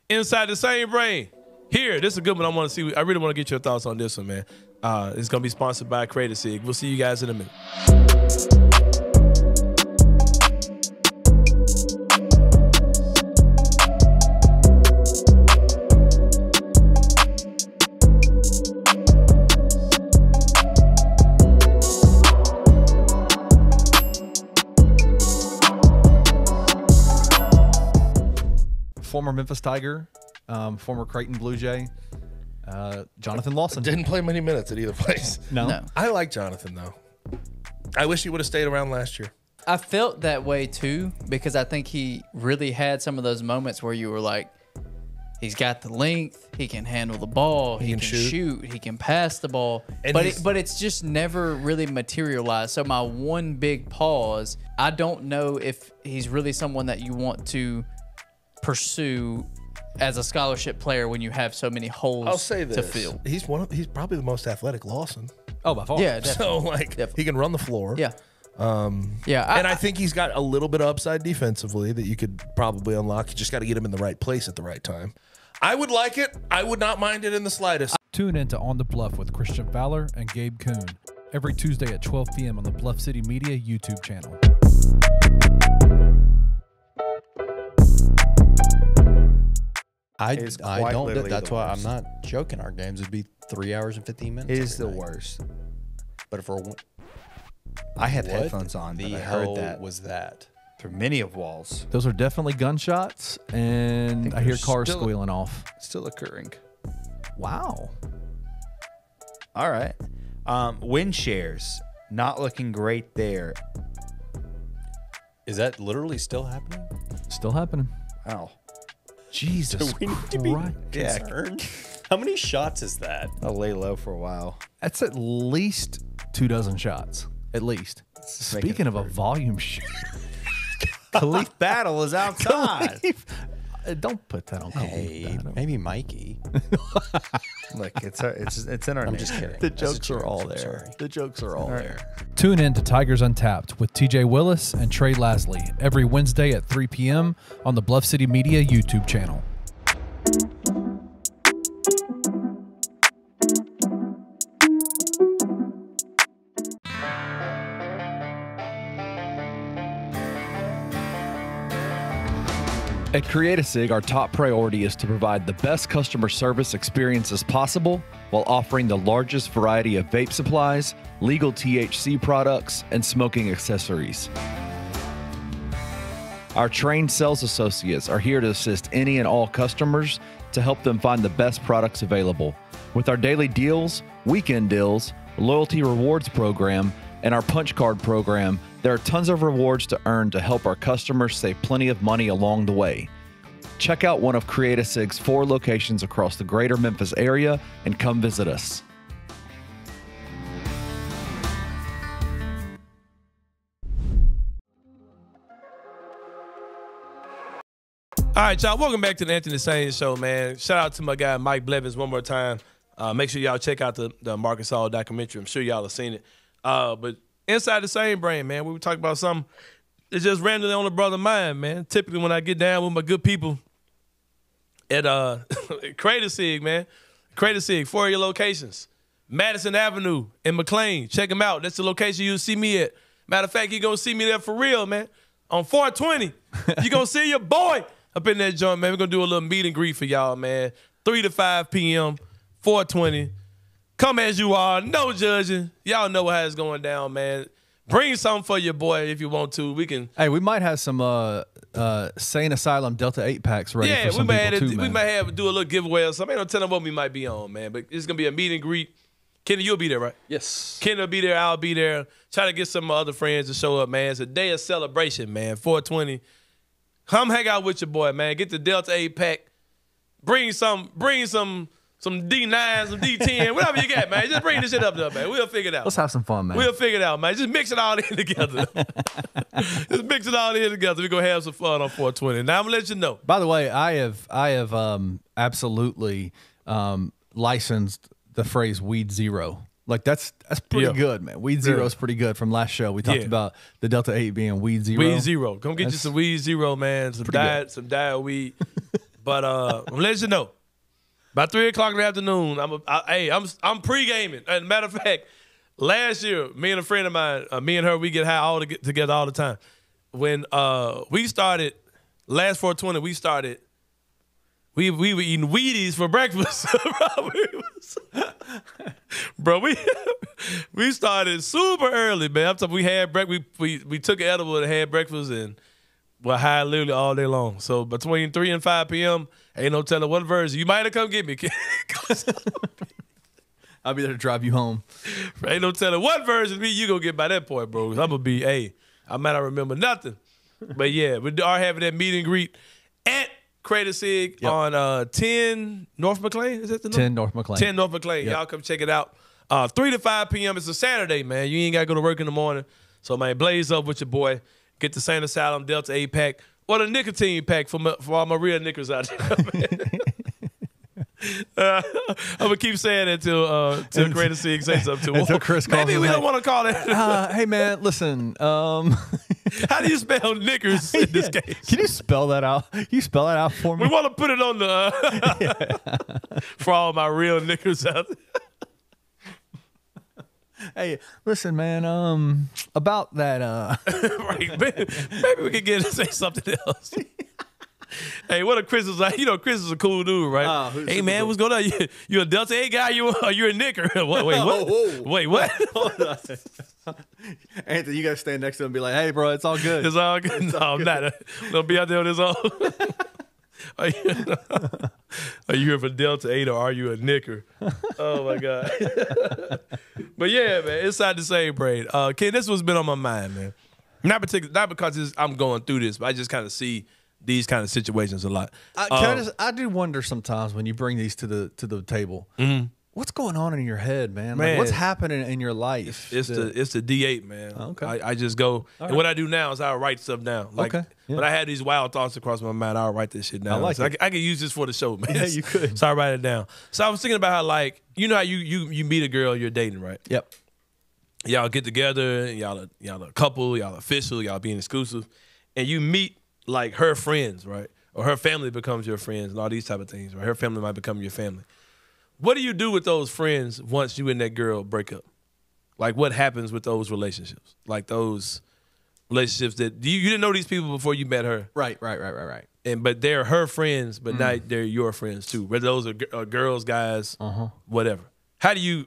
inside the Sain Brain. Here, this is a good one. I want to see. I really want to get your thoughts on this one, man. Uh, it's gonna be sponsored by Create A Cig. We'll see you guys in a minute. Former Memphis Tiger, um, former Creighton Blue Jay, uh, Jonathan Lawson. Didn't play many minutes at either place. No. No. I like Jonathan though. I wish he would have stayed around last year. I felt that way too because I think he really had some of those moments where you were like, he's got the length, he can handle the ball, he, can can, shoot. shoot. he can pass the ball, And but it, but it's just never really materialized. So my one big pause, I don't know if he's really someone that you want to pursue as a scholarship player when you have so many holes I'll say this: to fill. he's one. Of, he's probably the most athletic Lawson. Oh, by far. Yeah, So definitely. like he can run the floor. Yeah. Um, Yeah, I- and I think he's got a little bit of upside defensively that you could probably unlock. You just got to get him in the right place at the right time. I would like it. I would not mind it in the slightest. Tune in to On the Bluff with Christian Fowler and Gabe Kuhn every Tuesday at 12 p.m. on the Bluff City Media YouTube channel. I, It's I don't. literally That's the why I'm not joking. Our games would be three hours and 15 minutes. It is the night. worst. But if we're I had what headphones on, the but I hell heard that was that? through many of walls Those are definitely gunshots, and think I, hear cars still- squealing off. still occurring. Wow. All right. Um, win shares not looking great there. Is that literally still happening? Still happening. Wow. Jesus we need to be Christ. Yeah. concerned. How many shots is that? I'll lay low for a while. That's at least two dozen shots. At least. Speaking of a volume shoot, Khalif Battle is outside. Uh, Uh, don't put that on. Khalif Hey, Battle. maybe Mikey. Look, it's our, it's it's in our. I'm name. just kidding. The That's jokes are all there. sorry. The jokes are all All right. there. Tune in to Tigers Untapped with TJ Willis and Trey Lasley every Wednesday at 3 p.m. on the Bluff City Media YouTube channel. At Create A Cig, our top priority is to provide the best customer service experiences possible while offering the largest variety of vape supplies, legal THC products, and smoking accessories. Our trained sales associates are here to assist any and all customers to help them find the best products available. With our daily deals, weekend deals, loyalty rewards program, and our punch card program, there are tons of rewards to earn to help our customers save plenty of money along the way. Check out one of Create A Cig's four locations across the greater Memphis area and come visit us. All right, y'all. Welcome back to the Anthony Sain Show, man. Shout out to my guy Mike Blevins one more time. Uh, make sure y'all check out the the Marc Gasol documentary. I'm sure y'all have seen it. Uh, but inside the Sain Brain, man, we were talking about something. It's just randomly on the brother mind, man. Typically, when I get down with my good people at uh Create A Cig, man, Create A Cig, four of your locations, Madison Avenue in McLean. Check them out. That's the location you'll see me at. Matter of fact, you gonna see me there for real, man. On 420, you gonna see your boy up in that joint, man. We're gonna do a little meet and greet for y'all, man. 3 to 5 p.m., 420. Come as you are, no judging. Y'all know how it's going down, man. Bring something for your boy if you want to. We can Hey, we might have some uh uh Sain Asylum Delta 8 packs ready yeah, for we some might, people have too, to, we might have do a little giveaway or don't tell them what we might be on, man. But it's gonna be a meet and greet. Kenny, you'll be there, right? yes. Kenny will be there. I'll be there. Try to get some of my other friends to show up, man. It's a day of celebration, man. 420. Come hang out with your boy, man. Get the Delta 8 pack. Bring some, bring some, some D9, some D10, whatever you got, man. Just bring this shit up there, man. We'll figure it out. Let's have some fun, man. We'll figure it out, man. Just mix it all in together. Just mix it all in together. We're gonna have some fun on 420. Now I'm gonna let you know. By the way, I have I have um absolutely um licensed the phrase weed zero. Like that's that's pretty Yeah. good, man. Weed zero Yeah. is pretty good. From last show, we talked Yeah. about the Delta Eight being weed zero. Weed zero. Come get you some weed zero, man. Some diet, some diet weed. but uh, I'm letting you know. By three o'clock in the afternoon, I'm a, I, hey, I'm I'm pre gaming. As a matter of fact, last year, me and a friend of mine, uh, me and her, we get high all to get together all the time. When uh we started last 420, we started. We we were eating Wheaties for breakfast, bro. We we we started super early, man. I'm talking, we had break. We we we took an edible and had breakfast and were high literally all day long. So between three and five p.m., ain't no telling what version. You might have come get me. I'll be there to drive you home. ain't no telling what version of me you gonna get by that point, bro. I'm gonna be, hey, I might not remember nothing. But yeah, we are having that meet and greet at Create A Cig on uh 10 North McLean. Is that the number? 10 North McLean. 10 North McLean. Y'all come check it out. Uh, 3 to 5 p.m. It's a Saturday, man. You ain't got to go to work in the morning. So, man, blaze up with your boy. Get the Sain Asylum Delta 8 pack a nicotine pack for, my, for all my real nickers out there. man. Uh, I'm gonna keep saying that until uh, till Create A Cig say something to. Until Chris calls Maybe we like, don't want to call that. Uh, hey man, listen. Um, How do you spell knickers in this case? Can you spell that out? Can you spell that out for me? We want to put it on the uh, for all my real knickers out there. Hey, listen, man. Um, about that. Uh, right, maybe, maybe we could get to say something else. hey, what a Chris is like? You know, Chris is a cool dude, right? Oh, who's hey, man, cool. what's going on? You, you a Delta A guy? You are you a knicker? Wait, what? Whoa. Wait, what? Anthony, you gotta stand next to him and be like, "Hey, bro, it's all good." It's all good. no, I'm not. Don't be out there on his own. Are, you, are you here for Delta 8 or are you a knicker? Oh, my God. but yeah, man, it's sad to say, Braid. Uh, Ken, this was been on my mind, man. Not, particular, not because I'm going through this, but I just kind of see these kind of situations a lot. I, can I Um, just, I do wonder sometimes when you bring these to the to the table, what's going on in your head, man? Like, Mm-hmm. What's happening in your life? It's that- the it's the D8 man. Okay. I, I just go and what I do now is I write stuff down. Like Okay, yeah. when I had these wild thoughts across my mind, I'll write this shit down. I like so I, it. can- I can use this for the show, man. Yeah, you could. So I write it down. So I was thinking about how like you know how you you you meet a girl you're dating right. Yep. Y'all get together, and y'all y'all a couple, y'all official, y'all being exclusive, and you meet like her friends, right? Or her family becomes your friends, and all these type of things. Right? Her family might become your family. What do you do with those friends once you and that girl break up? Like, what happens with those relationships? Like those relationships that you, you didn't know these people before you met her, Right, right, right, right, right. and but they're her friends, but mm. now they're your friends too. Whether those are, g- are girls, guys, uh-huh. whatever. How do you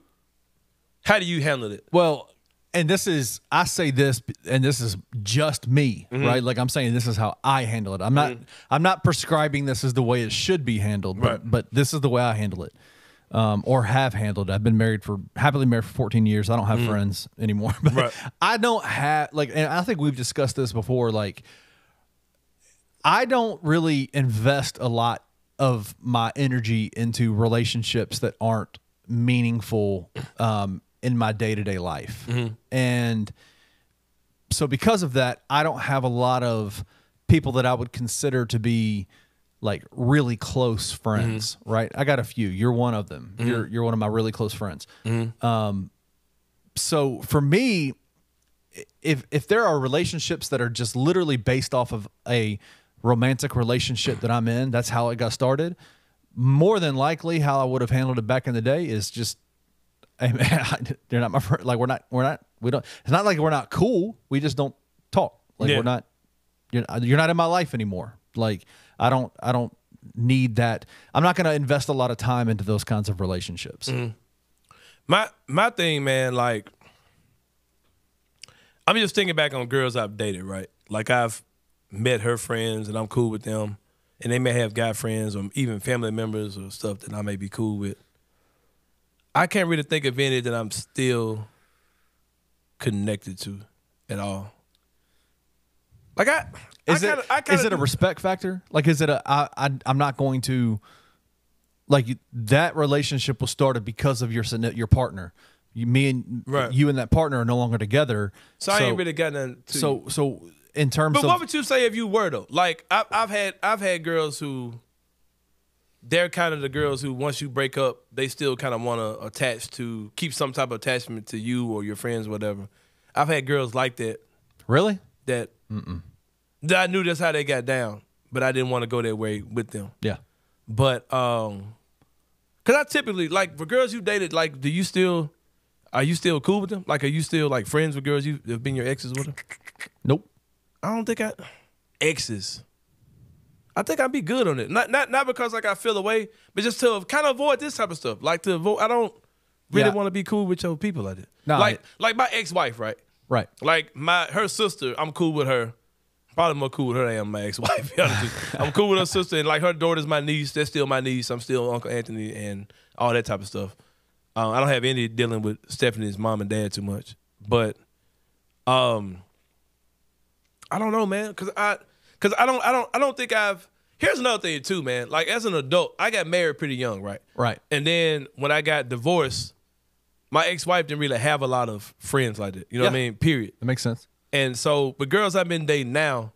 how do you handle it? Well, and this is I say this, and this is just me, Mm-hmm. right? Like I'm saying, this is how I handle it. I'm not mm-hmm. I'm not prescribing this is the way it should be handled, but, Right. but this is the way I handle it. Um, or have handled. it. I've been married for happily married for 14 years. I don't have friends anymore. But Mm-hmm. Right. I don't have like, and I think we've discussed this before. Like, I don't really invest a lot of my energy into relationships that aren't meaningful um, in my day to day life. And so, because of that, I don't have a lot of people that I would consider to be like really close friends, mm-hmm. right? I got a few. You're one of them. Mm-hmm. You're you're one of my really close friends. Mm-hmm. Um, so for me, if if there are relationships that are just literally based off of a romantic relationship that I'm in, that's how it got started. More than likely, how I would have handled it back in the day is just, hey man, they're not my friend. Like we're not, we're not, we don't. It's not like we're not cool. We just don't talk. Like Yeah. we're not. You're you're not in my life anymore. Like I don't I don't need that. I'm not going to invest a lot of time into those kinds of relationships. Mm. My my thing, man, like I'm just thinking back on girls I've dated, right? Like I've met her friends and I'm cool with them. And they may have guy friends or even family members or stuff that I may be cool with. I can't really think of any that I'm still connected to at all. Like I Is I it kinda, I kinda is it a respect factor? Like, is it a I, I I'm not going to like that relationship was started because of your your partner. You, me and Right. you and that partner are no longer together. so, I ain't really got nothing to so so in terms But of what would you say if you were though? Like I've, I've had I've had girls who they're kind of the girls who once you break up, they still kind of want to attach to keep some type of attachment to you or your friends, whatever. I've had girls like that really that that I knew that's how they got down, but I didn't want to go that way with them. yeah But um, cause I typically like for girls you dated, like, do you still are you still cool with them? Like, are you still like friends with girls you have been your exes with them? nope I don't think I exes. I think I'd be good on it. Not not not because like I feel away, but just to kind of avoid this type of stuff. Like to avoid. I don't really Yeah. want to be cool with your people like that. Like I- like my ex wife, right? Right Like my her sister, I'm cool with her. Probably more cool with her than my ex wife. I'm cool with her sister, and like her daughter's my niece. That's still my niece. I'm still Uncle Anthony and all that type of stuff. Um, I don't have any dealing with Stephanie's mom and dad too much, but um, I don't know, man, because I because I don't I don't I don't think I've. Here's another thing too, man. Like as an adult, I got married pretty young, right? right And then when I got divorced, my ex wife didn't really have a lot of friends like that. You know what I mean? Period. that makes sense And so, but girls I've been dating now,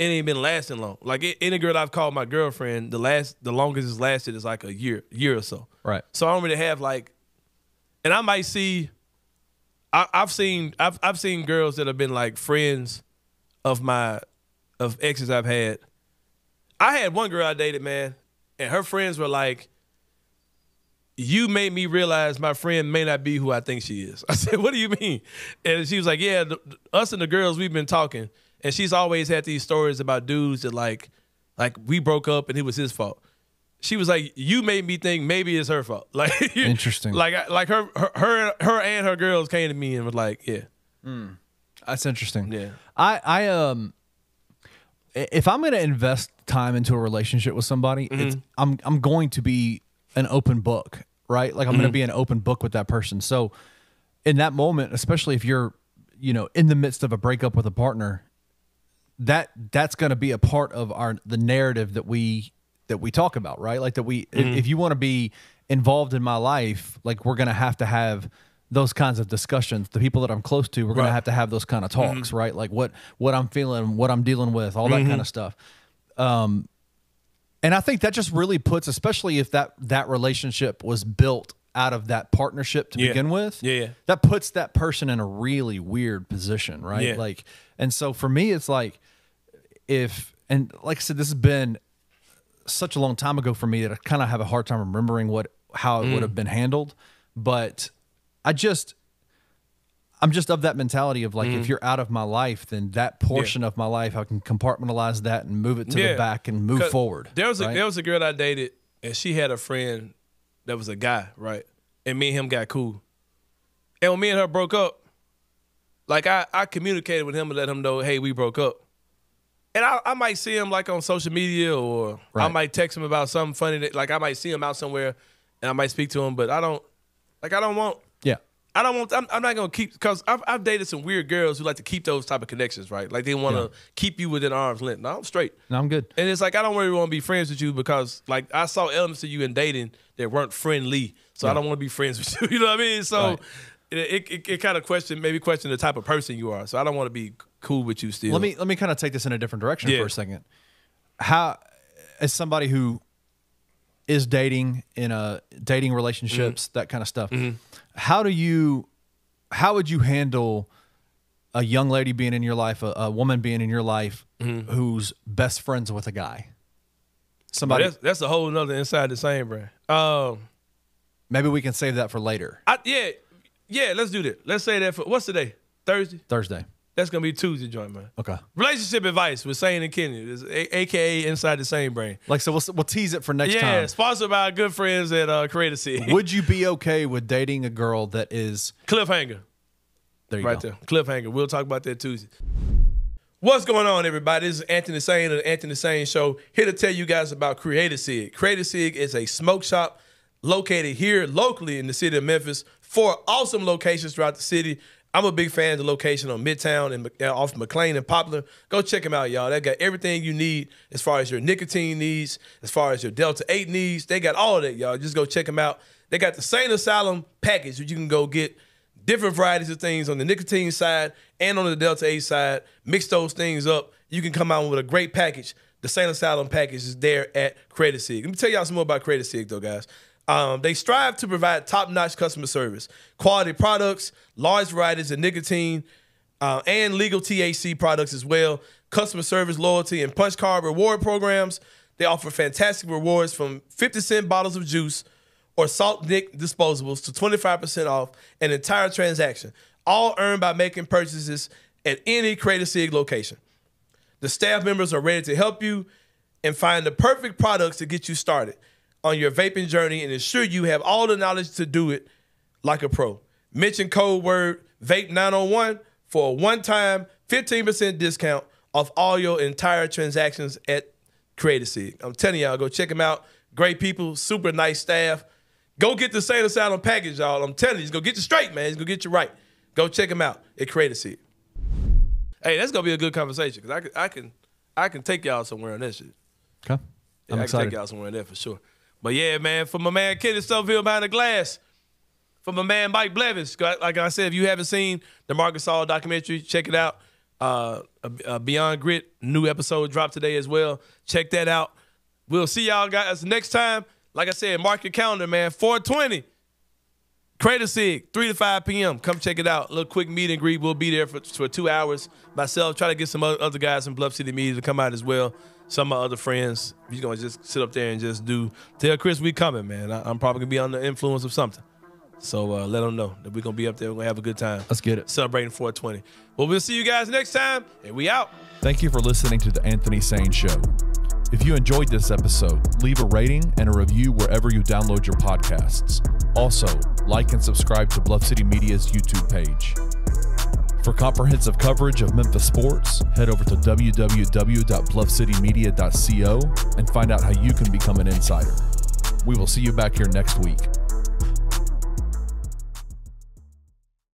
it ain't been lasting long. Like any girl I've called my girlfriend, the last, the longest it's lasted is like a year, year or so. right So I don't really have like, and I might see, I, I've seen, I've I've seen girls that have been like friends of my of exes I've had. I had one girl I dated, man, and her friends were like, "You made me realize my friend may not be who I think she is." I said, "What do you mean?" And she was like, "Yeah, the, us and the girls we've been talking, and she's always had these stories about dudes that like, like we broke up and it was his fault." She was like, "You made me think maybe it's her fault." Like Interesting. Like, like her, her, her, her and her girls came to me and was like, "Yeah, That's interesting. Yeah. I I um if I'm going to invest time into a relationship with somebody, it's I'm I'm going to be an open book, right? Like I'm going to mm-hmm. be an open book with that person. So in that moment, especially if you're, you know, in the midst of a breakup with a partner, that that's going to be a part of our the narrative that we that we talk about, right? Like that we if, mm-hmm. if you want to be involved in my life, like we're going to have to have those kinds of discussions. The people that I'm close to, we're going to have to have those kind of talks, mm-hmm. right? Like what what I'm feeling, what I'm dealing with, all that kind of stuff. Um and I think that just really puts especially if that that relationship was built out of that partnership to Yeah. begin with. Yeah, yeah. That puts that person in a really weird position, right? Yeah. Like and so for me it's like if and like I said, this has been such a long time ago for me that I kind of have a hard time remembering what how it would mm. have been handled. But I just I'm just of that mentality of like if mm. you're out of my life, then that portion of my life I can compartmentalize that and move it to Yeah. the back and move forward. There was a there was a girl I dated, and she had a friend that was a guy, right? And me and him got cool. And when me and her broke up, like I, I communicated with him and let him know, hey, we broke up. And I, I might see him like on social media or I might text him about something funny that like I might see him out somewhere and I might speak to him, but I don't like I don't want yeah. I don't want. I'm, I'm not gonna keep because I've, I've dated some weird girls who like to keep those type of connections, right? Like they want to keep you within arm's length. No, I'm straight. No, I'm good. And it's like I don't really want to be friends with you because like I saw elements of you in dating that weren't friendly. So I don't want to be friends with you. You know what I mean? So Right. it, it, it, it kind of question maybe question the type of person you are. So I don't want to be cool with you still. Let me let me kind of take this in a different direction Yeah. for a second. How, as somebody who is dating in a dating relationships, Mm-hmm. that kind of stuff, how do you, how would you handle a young lady being in your life, a, a woman being in your life, Mm-hmm. who's best friends with a guy? Somebody, that's that's a whole nother inside the Sain Brain. Um, maybe we can save that for later, I, yeah, yeah. Let's do that. Let's say that for what's today? Thursday. Thursday. That's gonna be Tuesday joint, man. Okay. Relationship advice with Sain and Kenny, is a- aka Inside the Sain Brain. Like so, we'll we'll tease it for next time. yeah, sponsored by our good friends at uh, Create A Cig. Would you be okay with dating a girl that is Cliffhanger, there? You right go. there. Cliffhanger. We'll talk about that Tuesday. What's going on, everybody? This is Anthony Sain of the Anthony Sain Show. Here to tell you guys about Create A Cig. Creative Sig is a smoke shop located here locally in the city of Memphis. Four awesome locations throughout the city. I'm a big fan of the location on Midtown and uh, off McLean and Poplar. Go check them out, y'all. They got everything you need as far as your nicotine needs, as far as your Delta 8 needs. They got all of that, y'all. Just go check them out. They got the Sain Asylum package, which you can go get different varieties of things on the nicotine side and on the Delta 8 side. Mix those things up. You can come out with a great package. The Sain Asylum package is there at Create A Cig. Let me tell y'all some more about Create A Cig, though, guys. Um, they strive to provide top-notch customer service, quality products, large varieties of nicotine, uh, and legal THC products as well. Customer service, loyalty, and punch card reward programs. They offer fantastic rewards from 50 cent bottles of juice or Salt Nick disposables to 25% off an entire transaction, all earned by making purchases at any Create A Cig location. The staff members are ready to help you and find the perfect products to get you started on your vaping journey and ensure you have all the knowledge to do it like a pro. Mention code word VAPE901 for a one-time 15% discount off all your entire transactions at Create A Cig. I'm telling y'all, go check them out. Great people, super nice staff. Go get the Sain Asylum package, y'all. I'm telling you, it's gonna get you straight, man. It's gonna get you right. Go check them out at Create A Cig. Hey, that's gonna be a good conversation because I can, I can, I can take y'all somewhere on that shit. Okay. Yeah, I'm I can excited. take y'all somewhere in there for sure. But yeah, man, for my man Kenny Stubbsville behind the glass, for my man Mike Blevins, like I said, if you haven't seen the Marc Gasol documentary, check it out. Uh, uh, Beyond Grit, new episode dropped today as well. Check that out. We'll see y'all guys next time. Like I said, mark your calendar, man. 420. Create A Cig, 3 to 5 p.m. Come check it out. A little quick meet and greet. We'll be there for, for two hours. Myself, try to get some other guys from Bluff City Media to come out as well. Some of my other friends. Going to just sit up there and just do. Tell Chris we coming, man. I, I'm probably going to be under the influence of something. So uh, let them know that we're going to be up there. We're going to have a good time. Let's get it. Celebrating 420. Well, we'll see you guys next time. And we out. Thank you for listening to the Anthony Sain Show. If you enjoyed this episode, leave a rating and a review wherever you download your podcasts. Also, like and subscribe to Bluff City Media's YouTube page. For comprehensive coverage of Memphis sports, head over to www.bluffcitymedia.co and find out how you can become an insider. We will see you back here next week.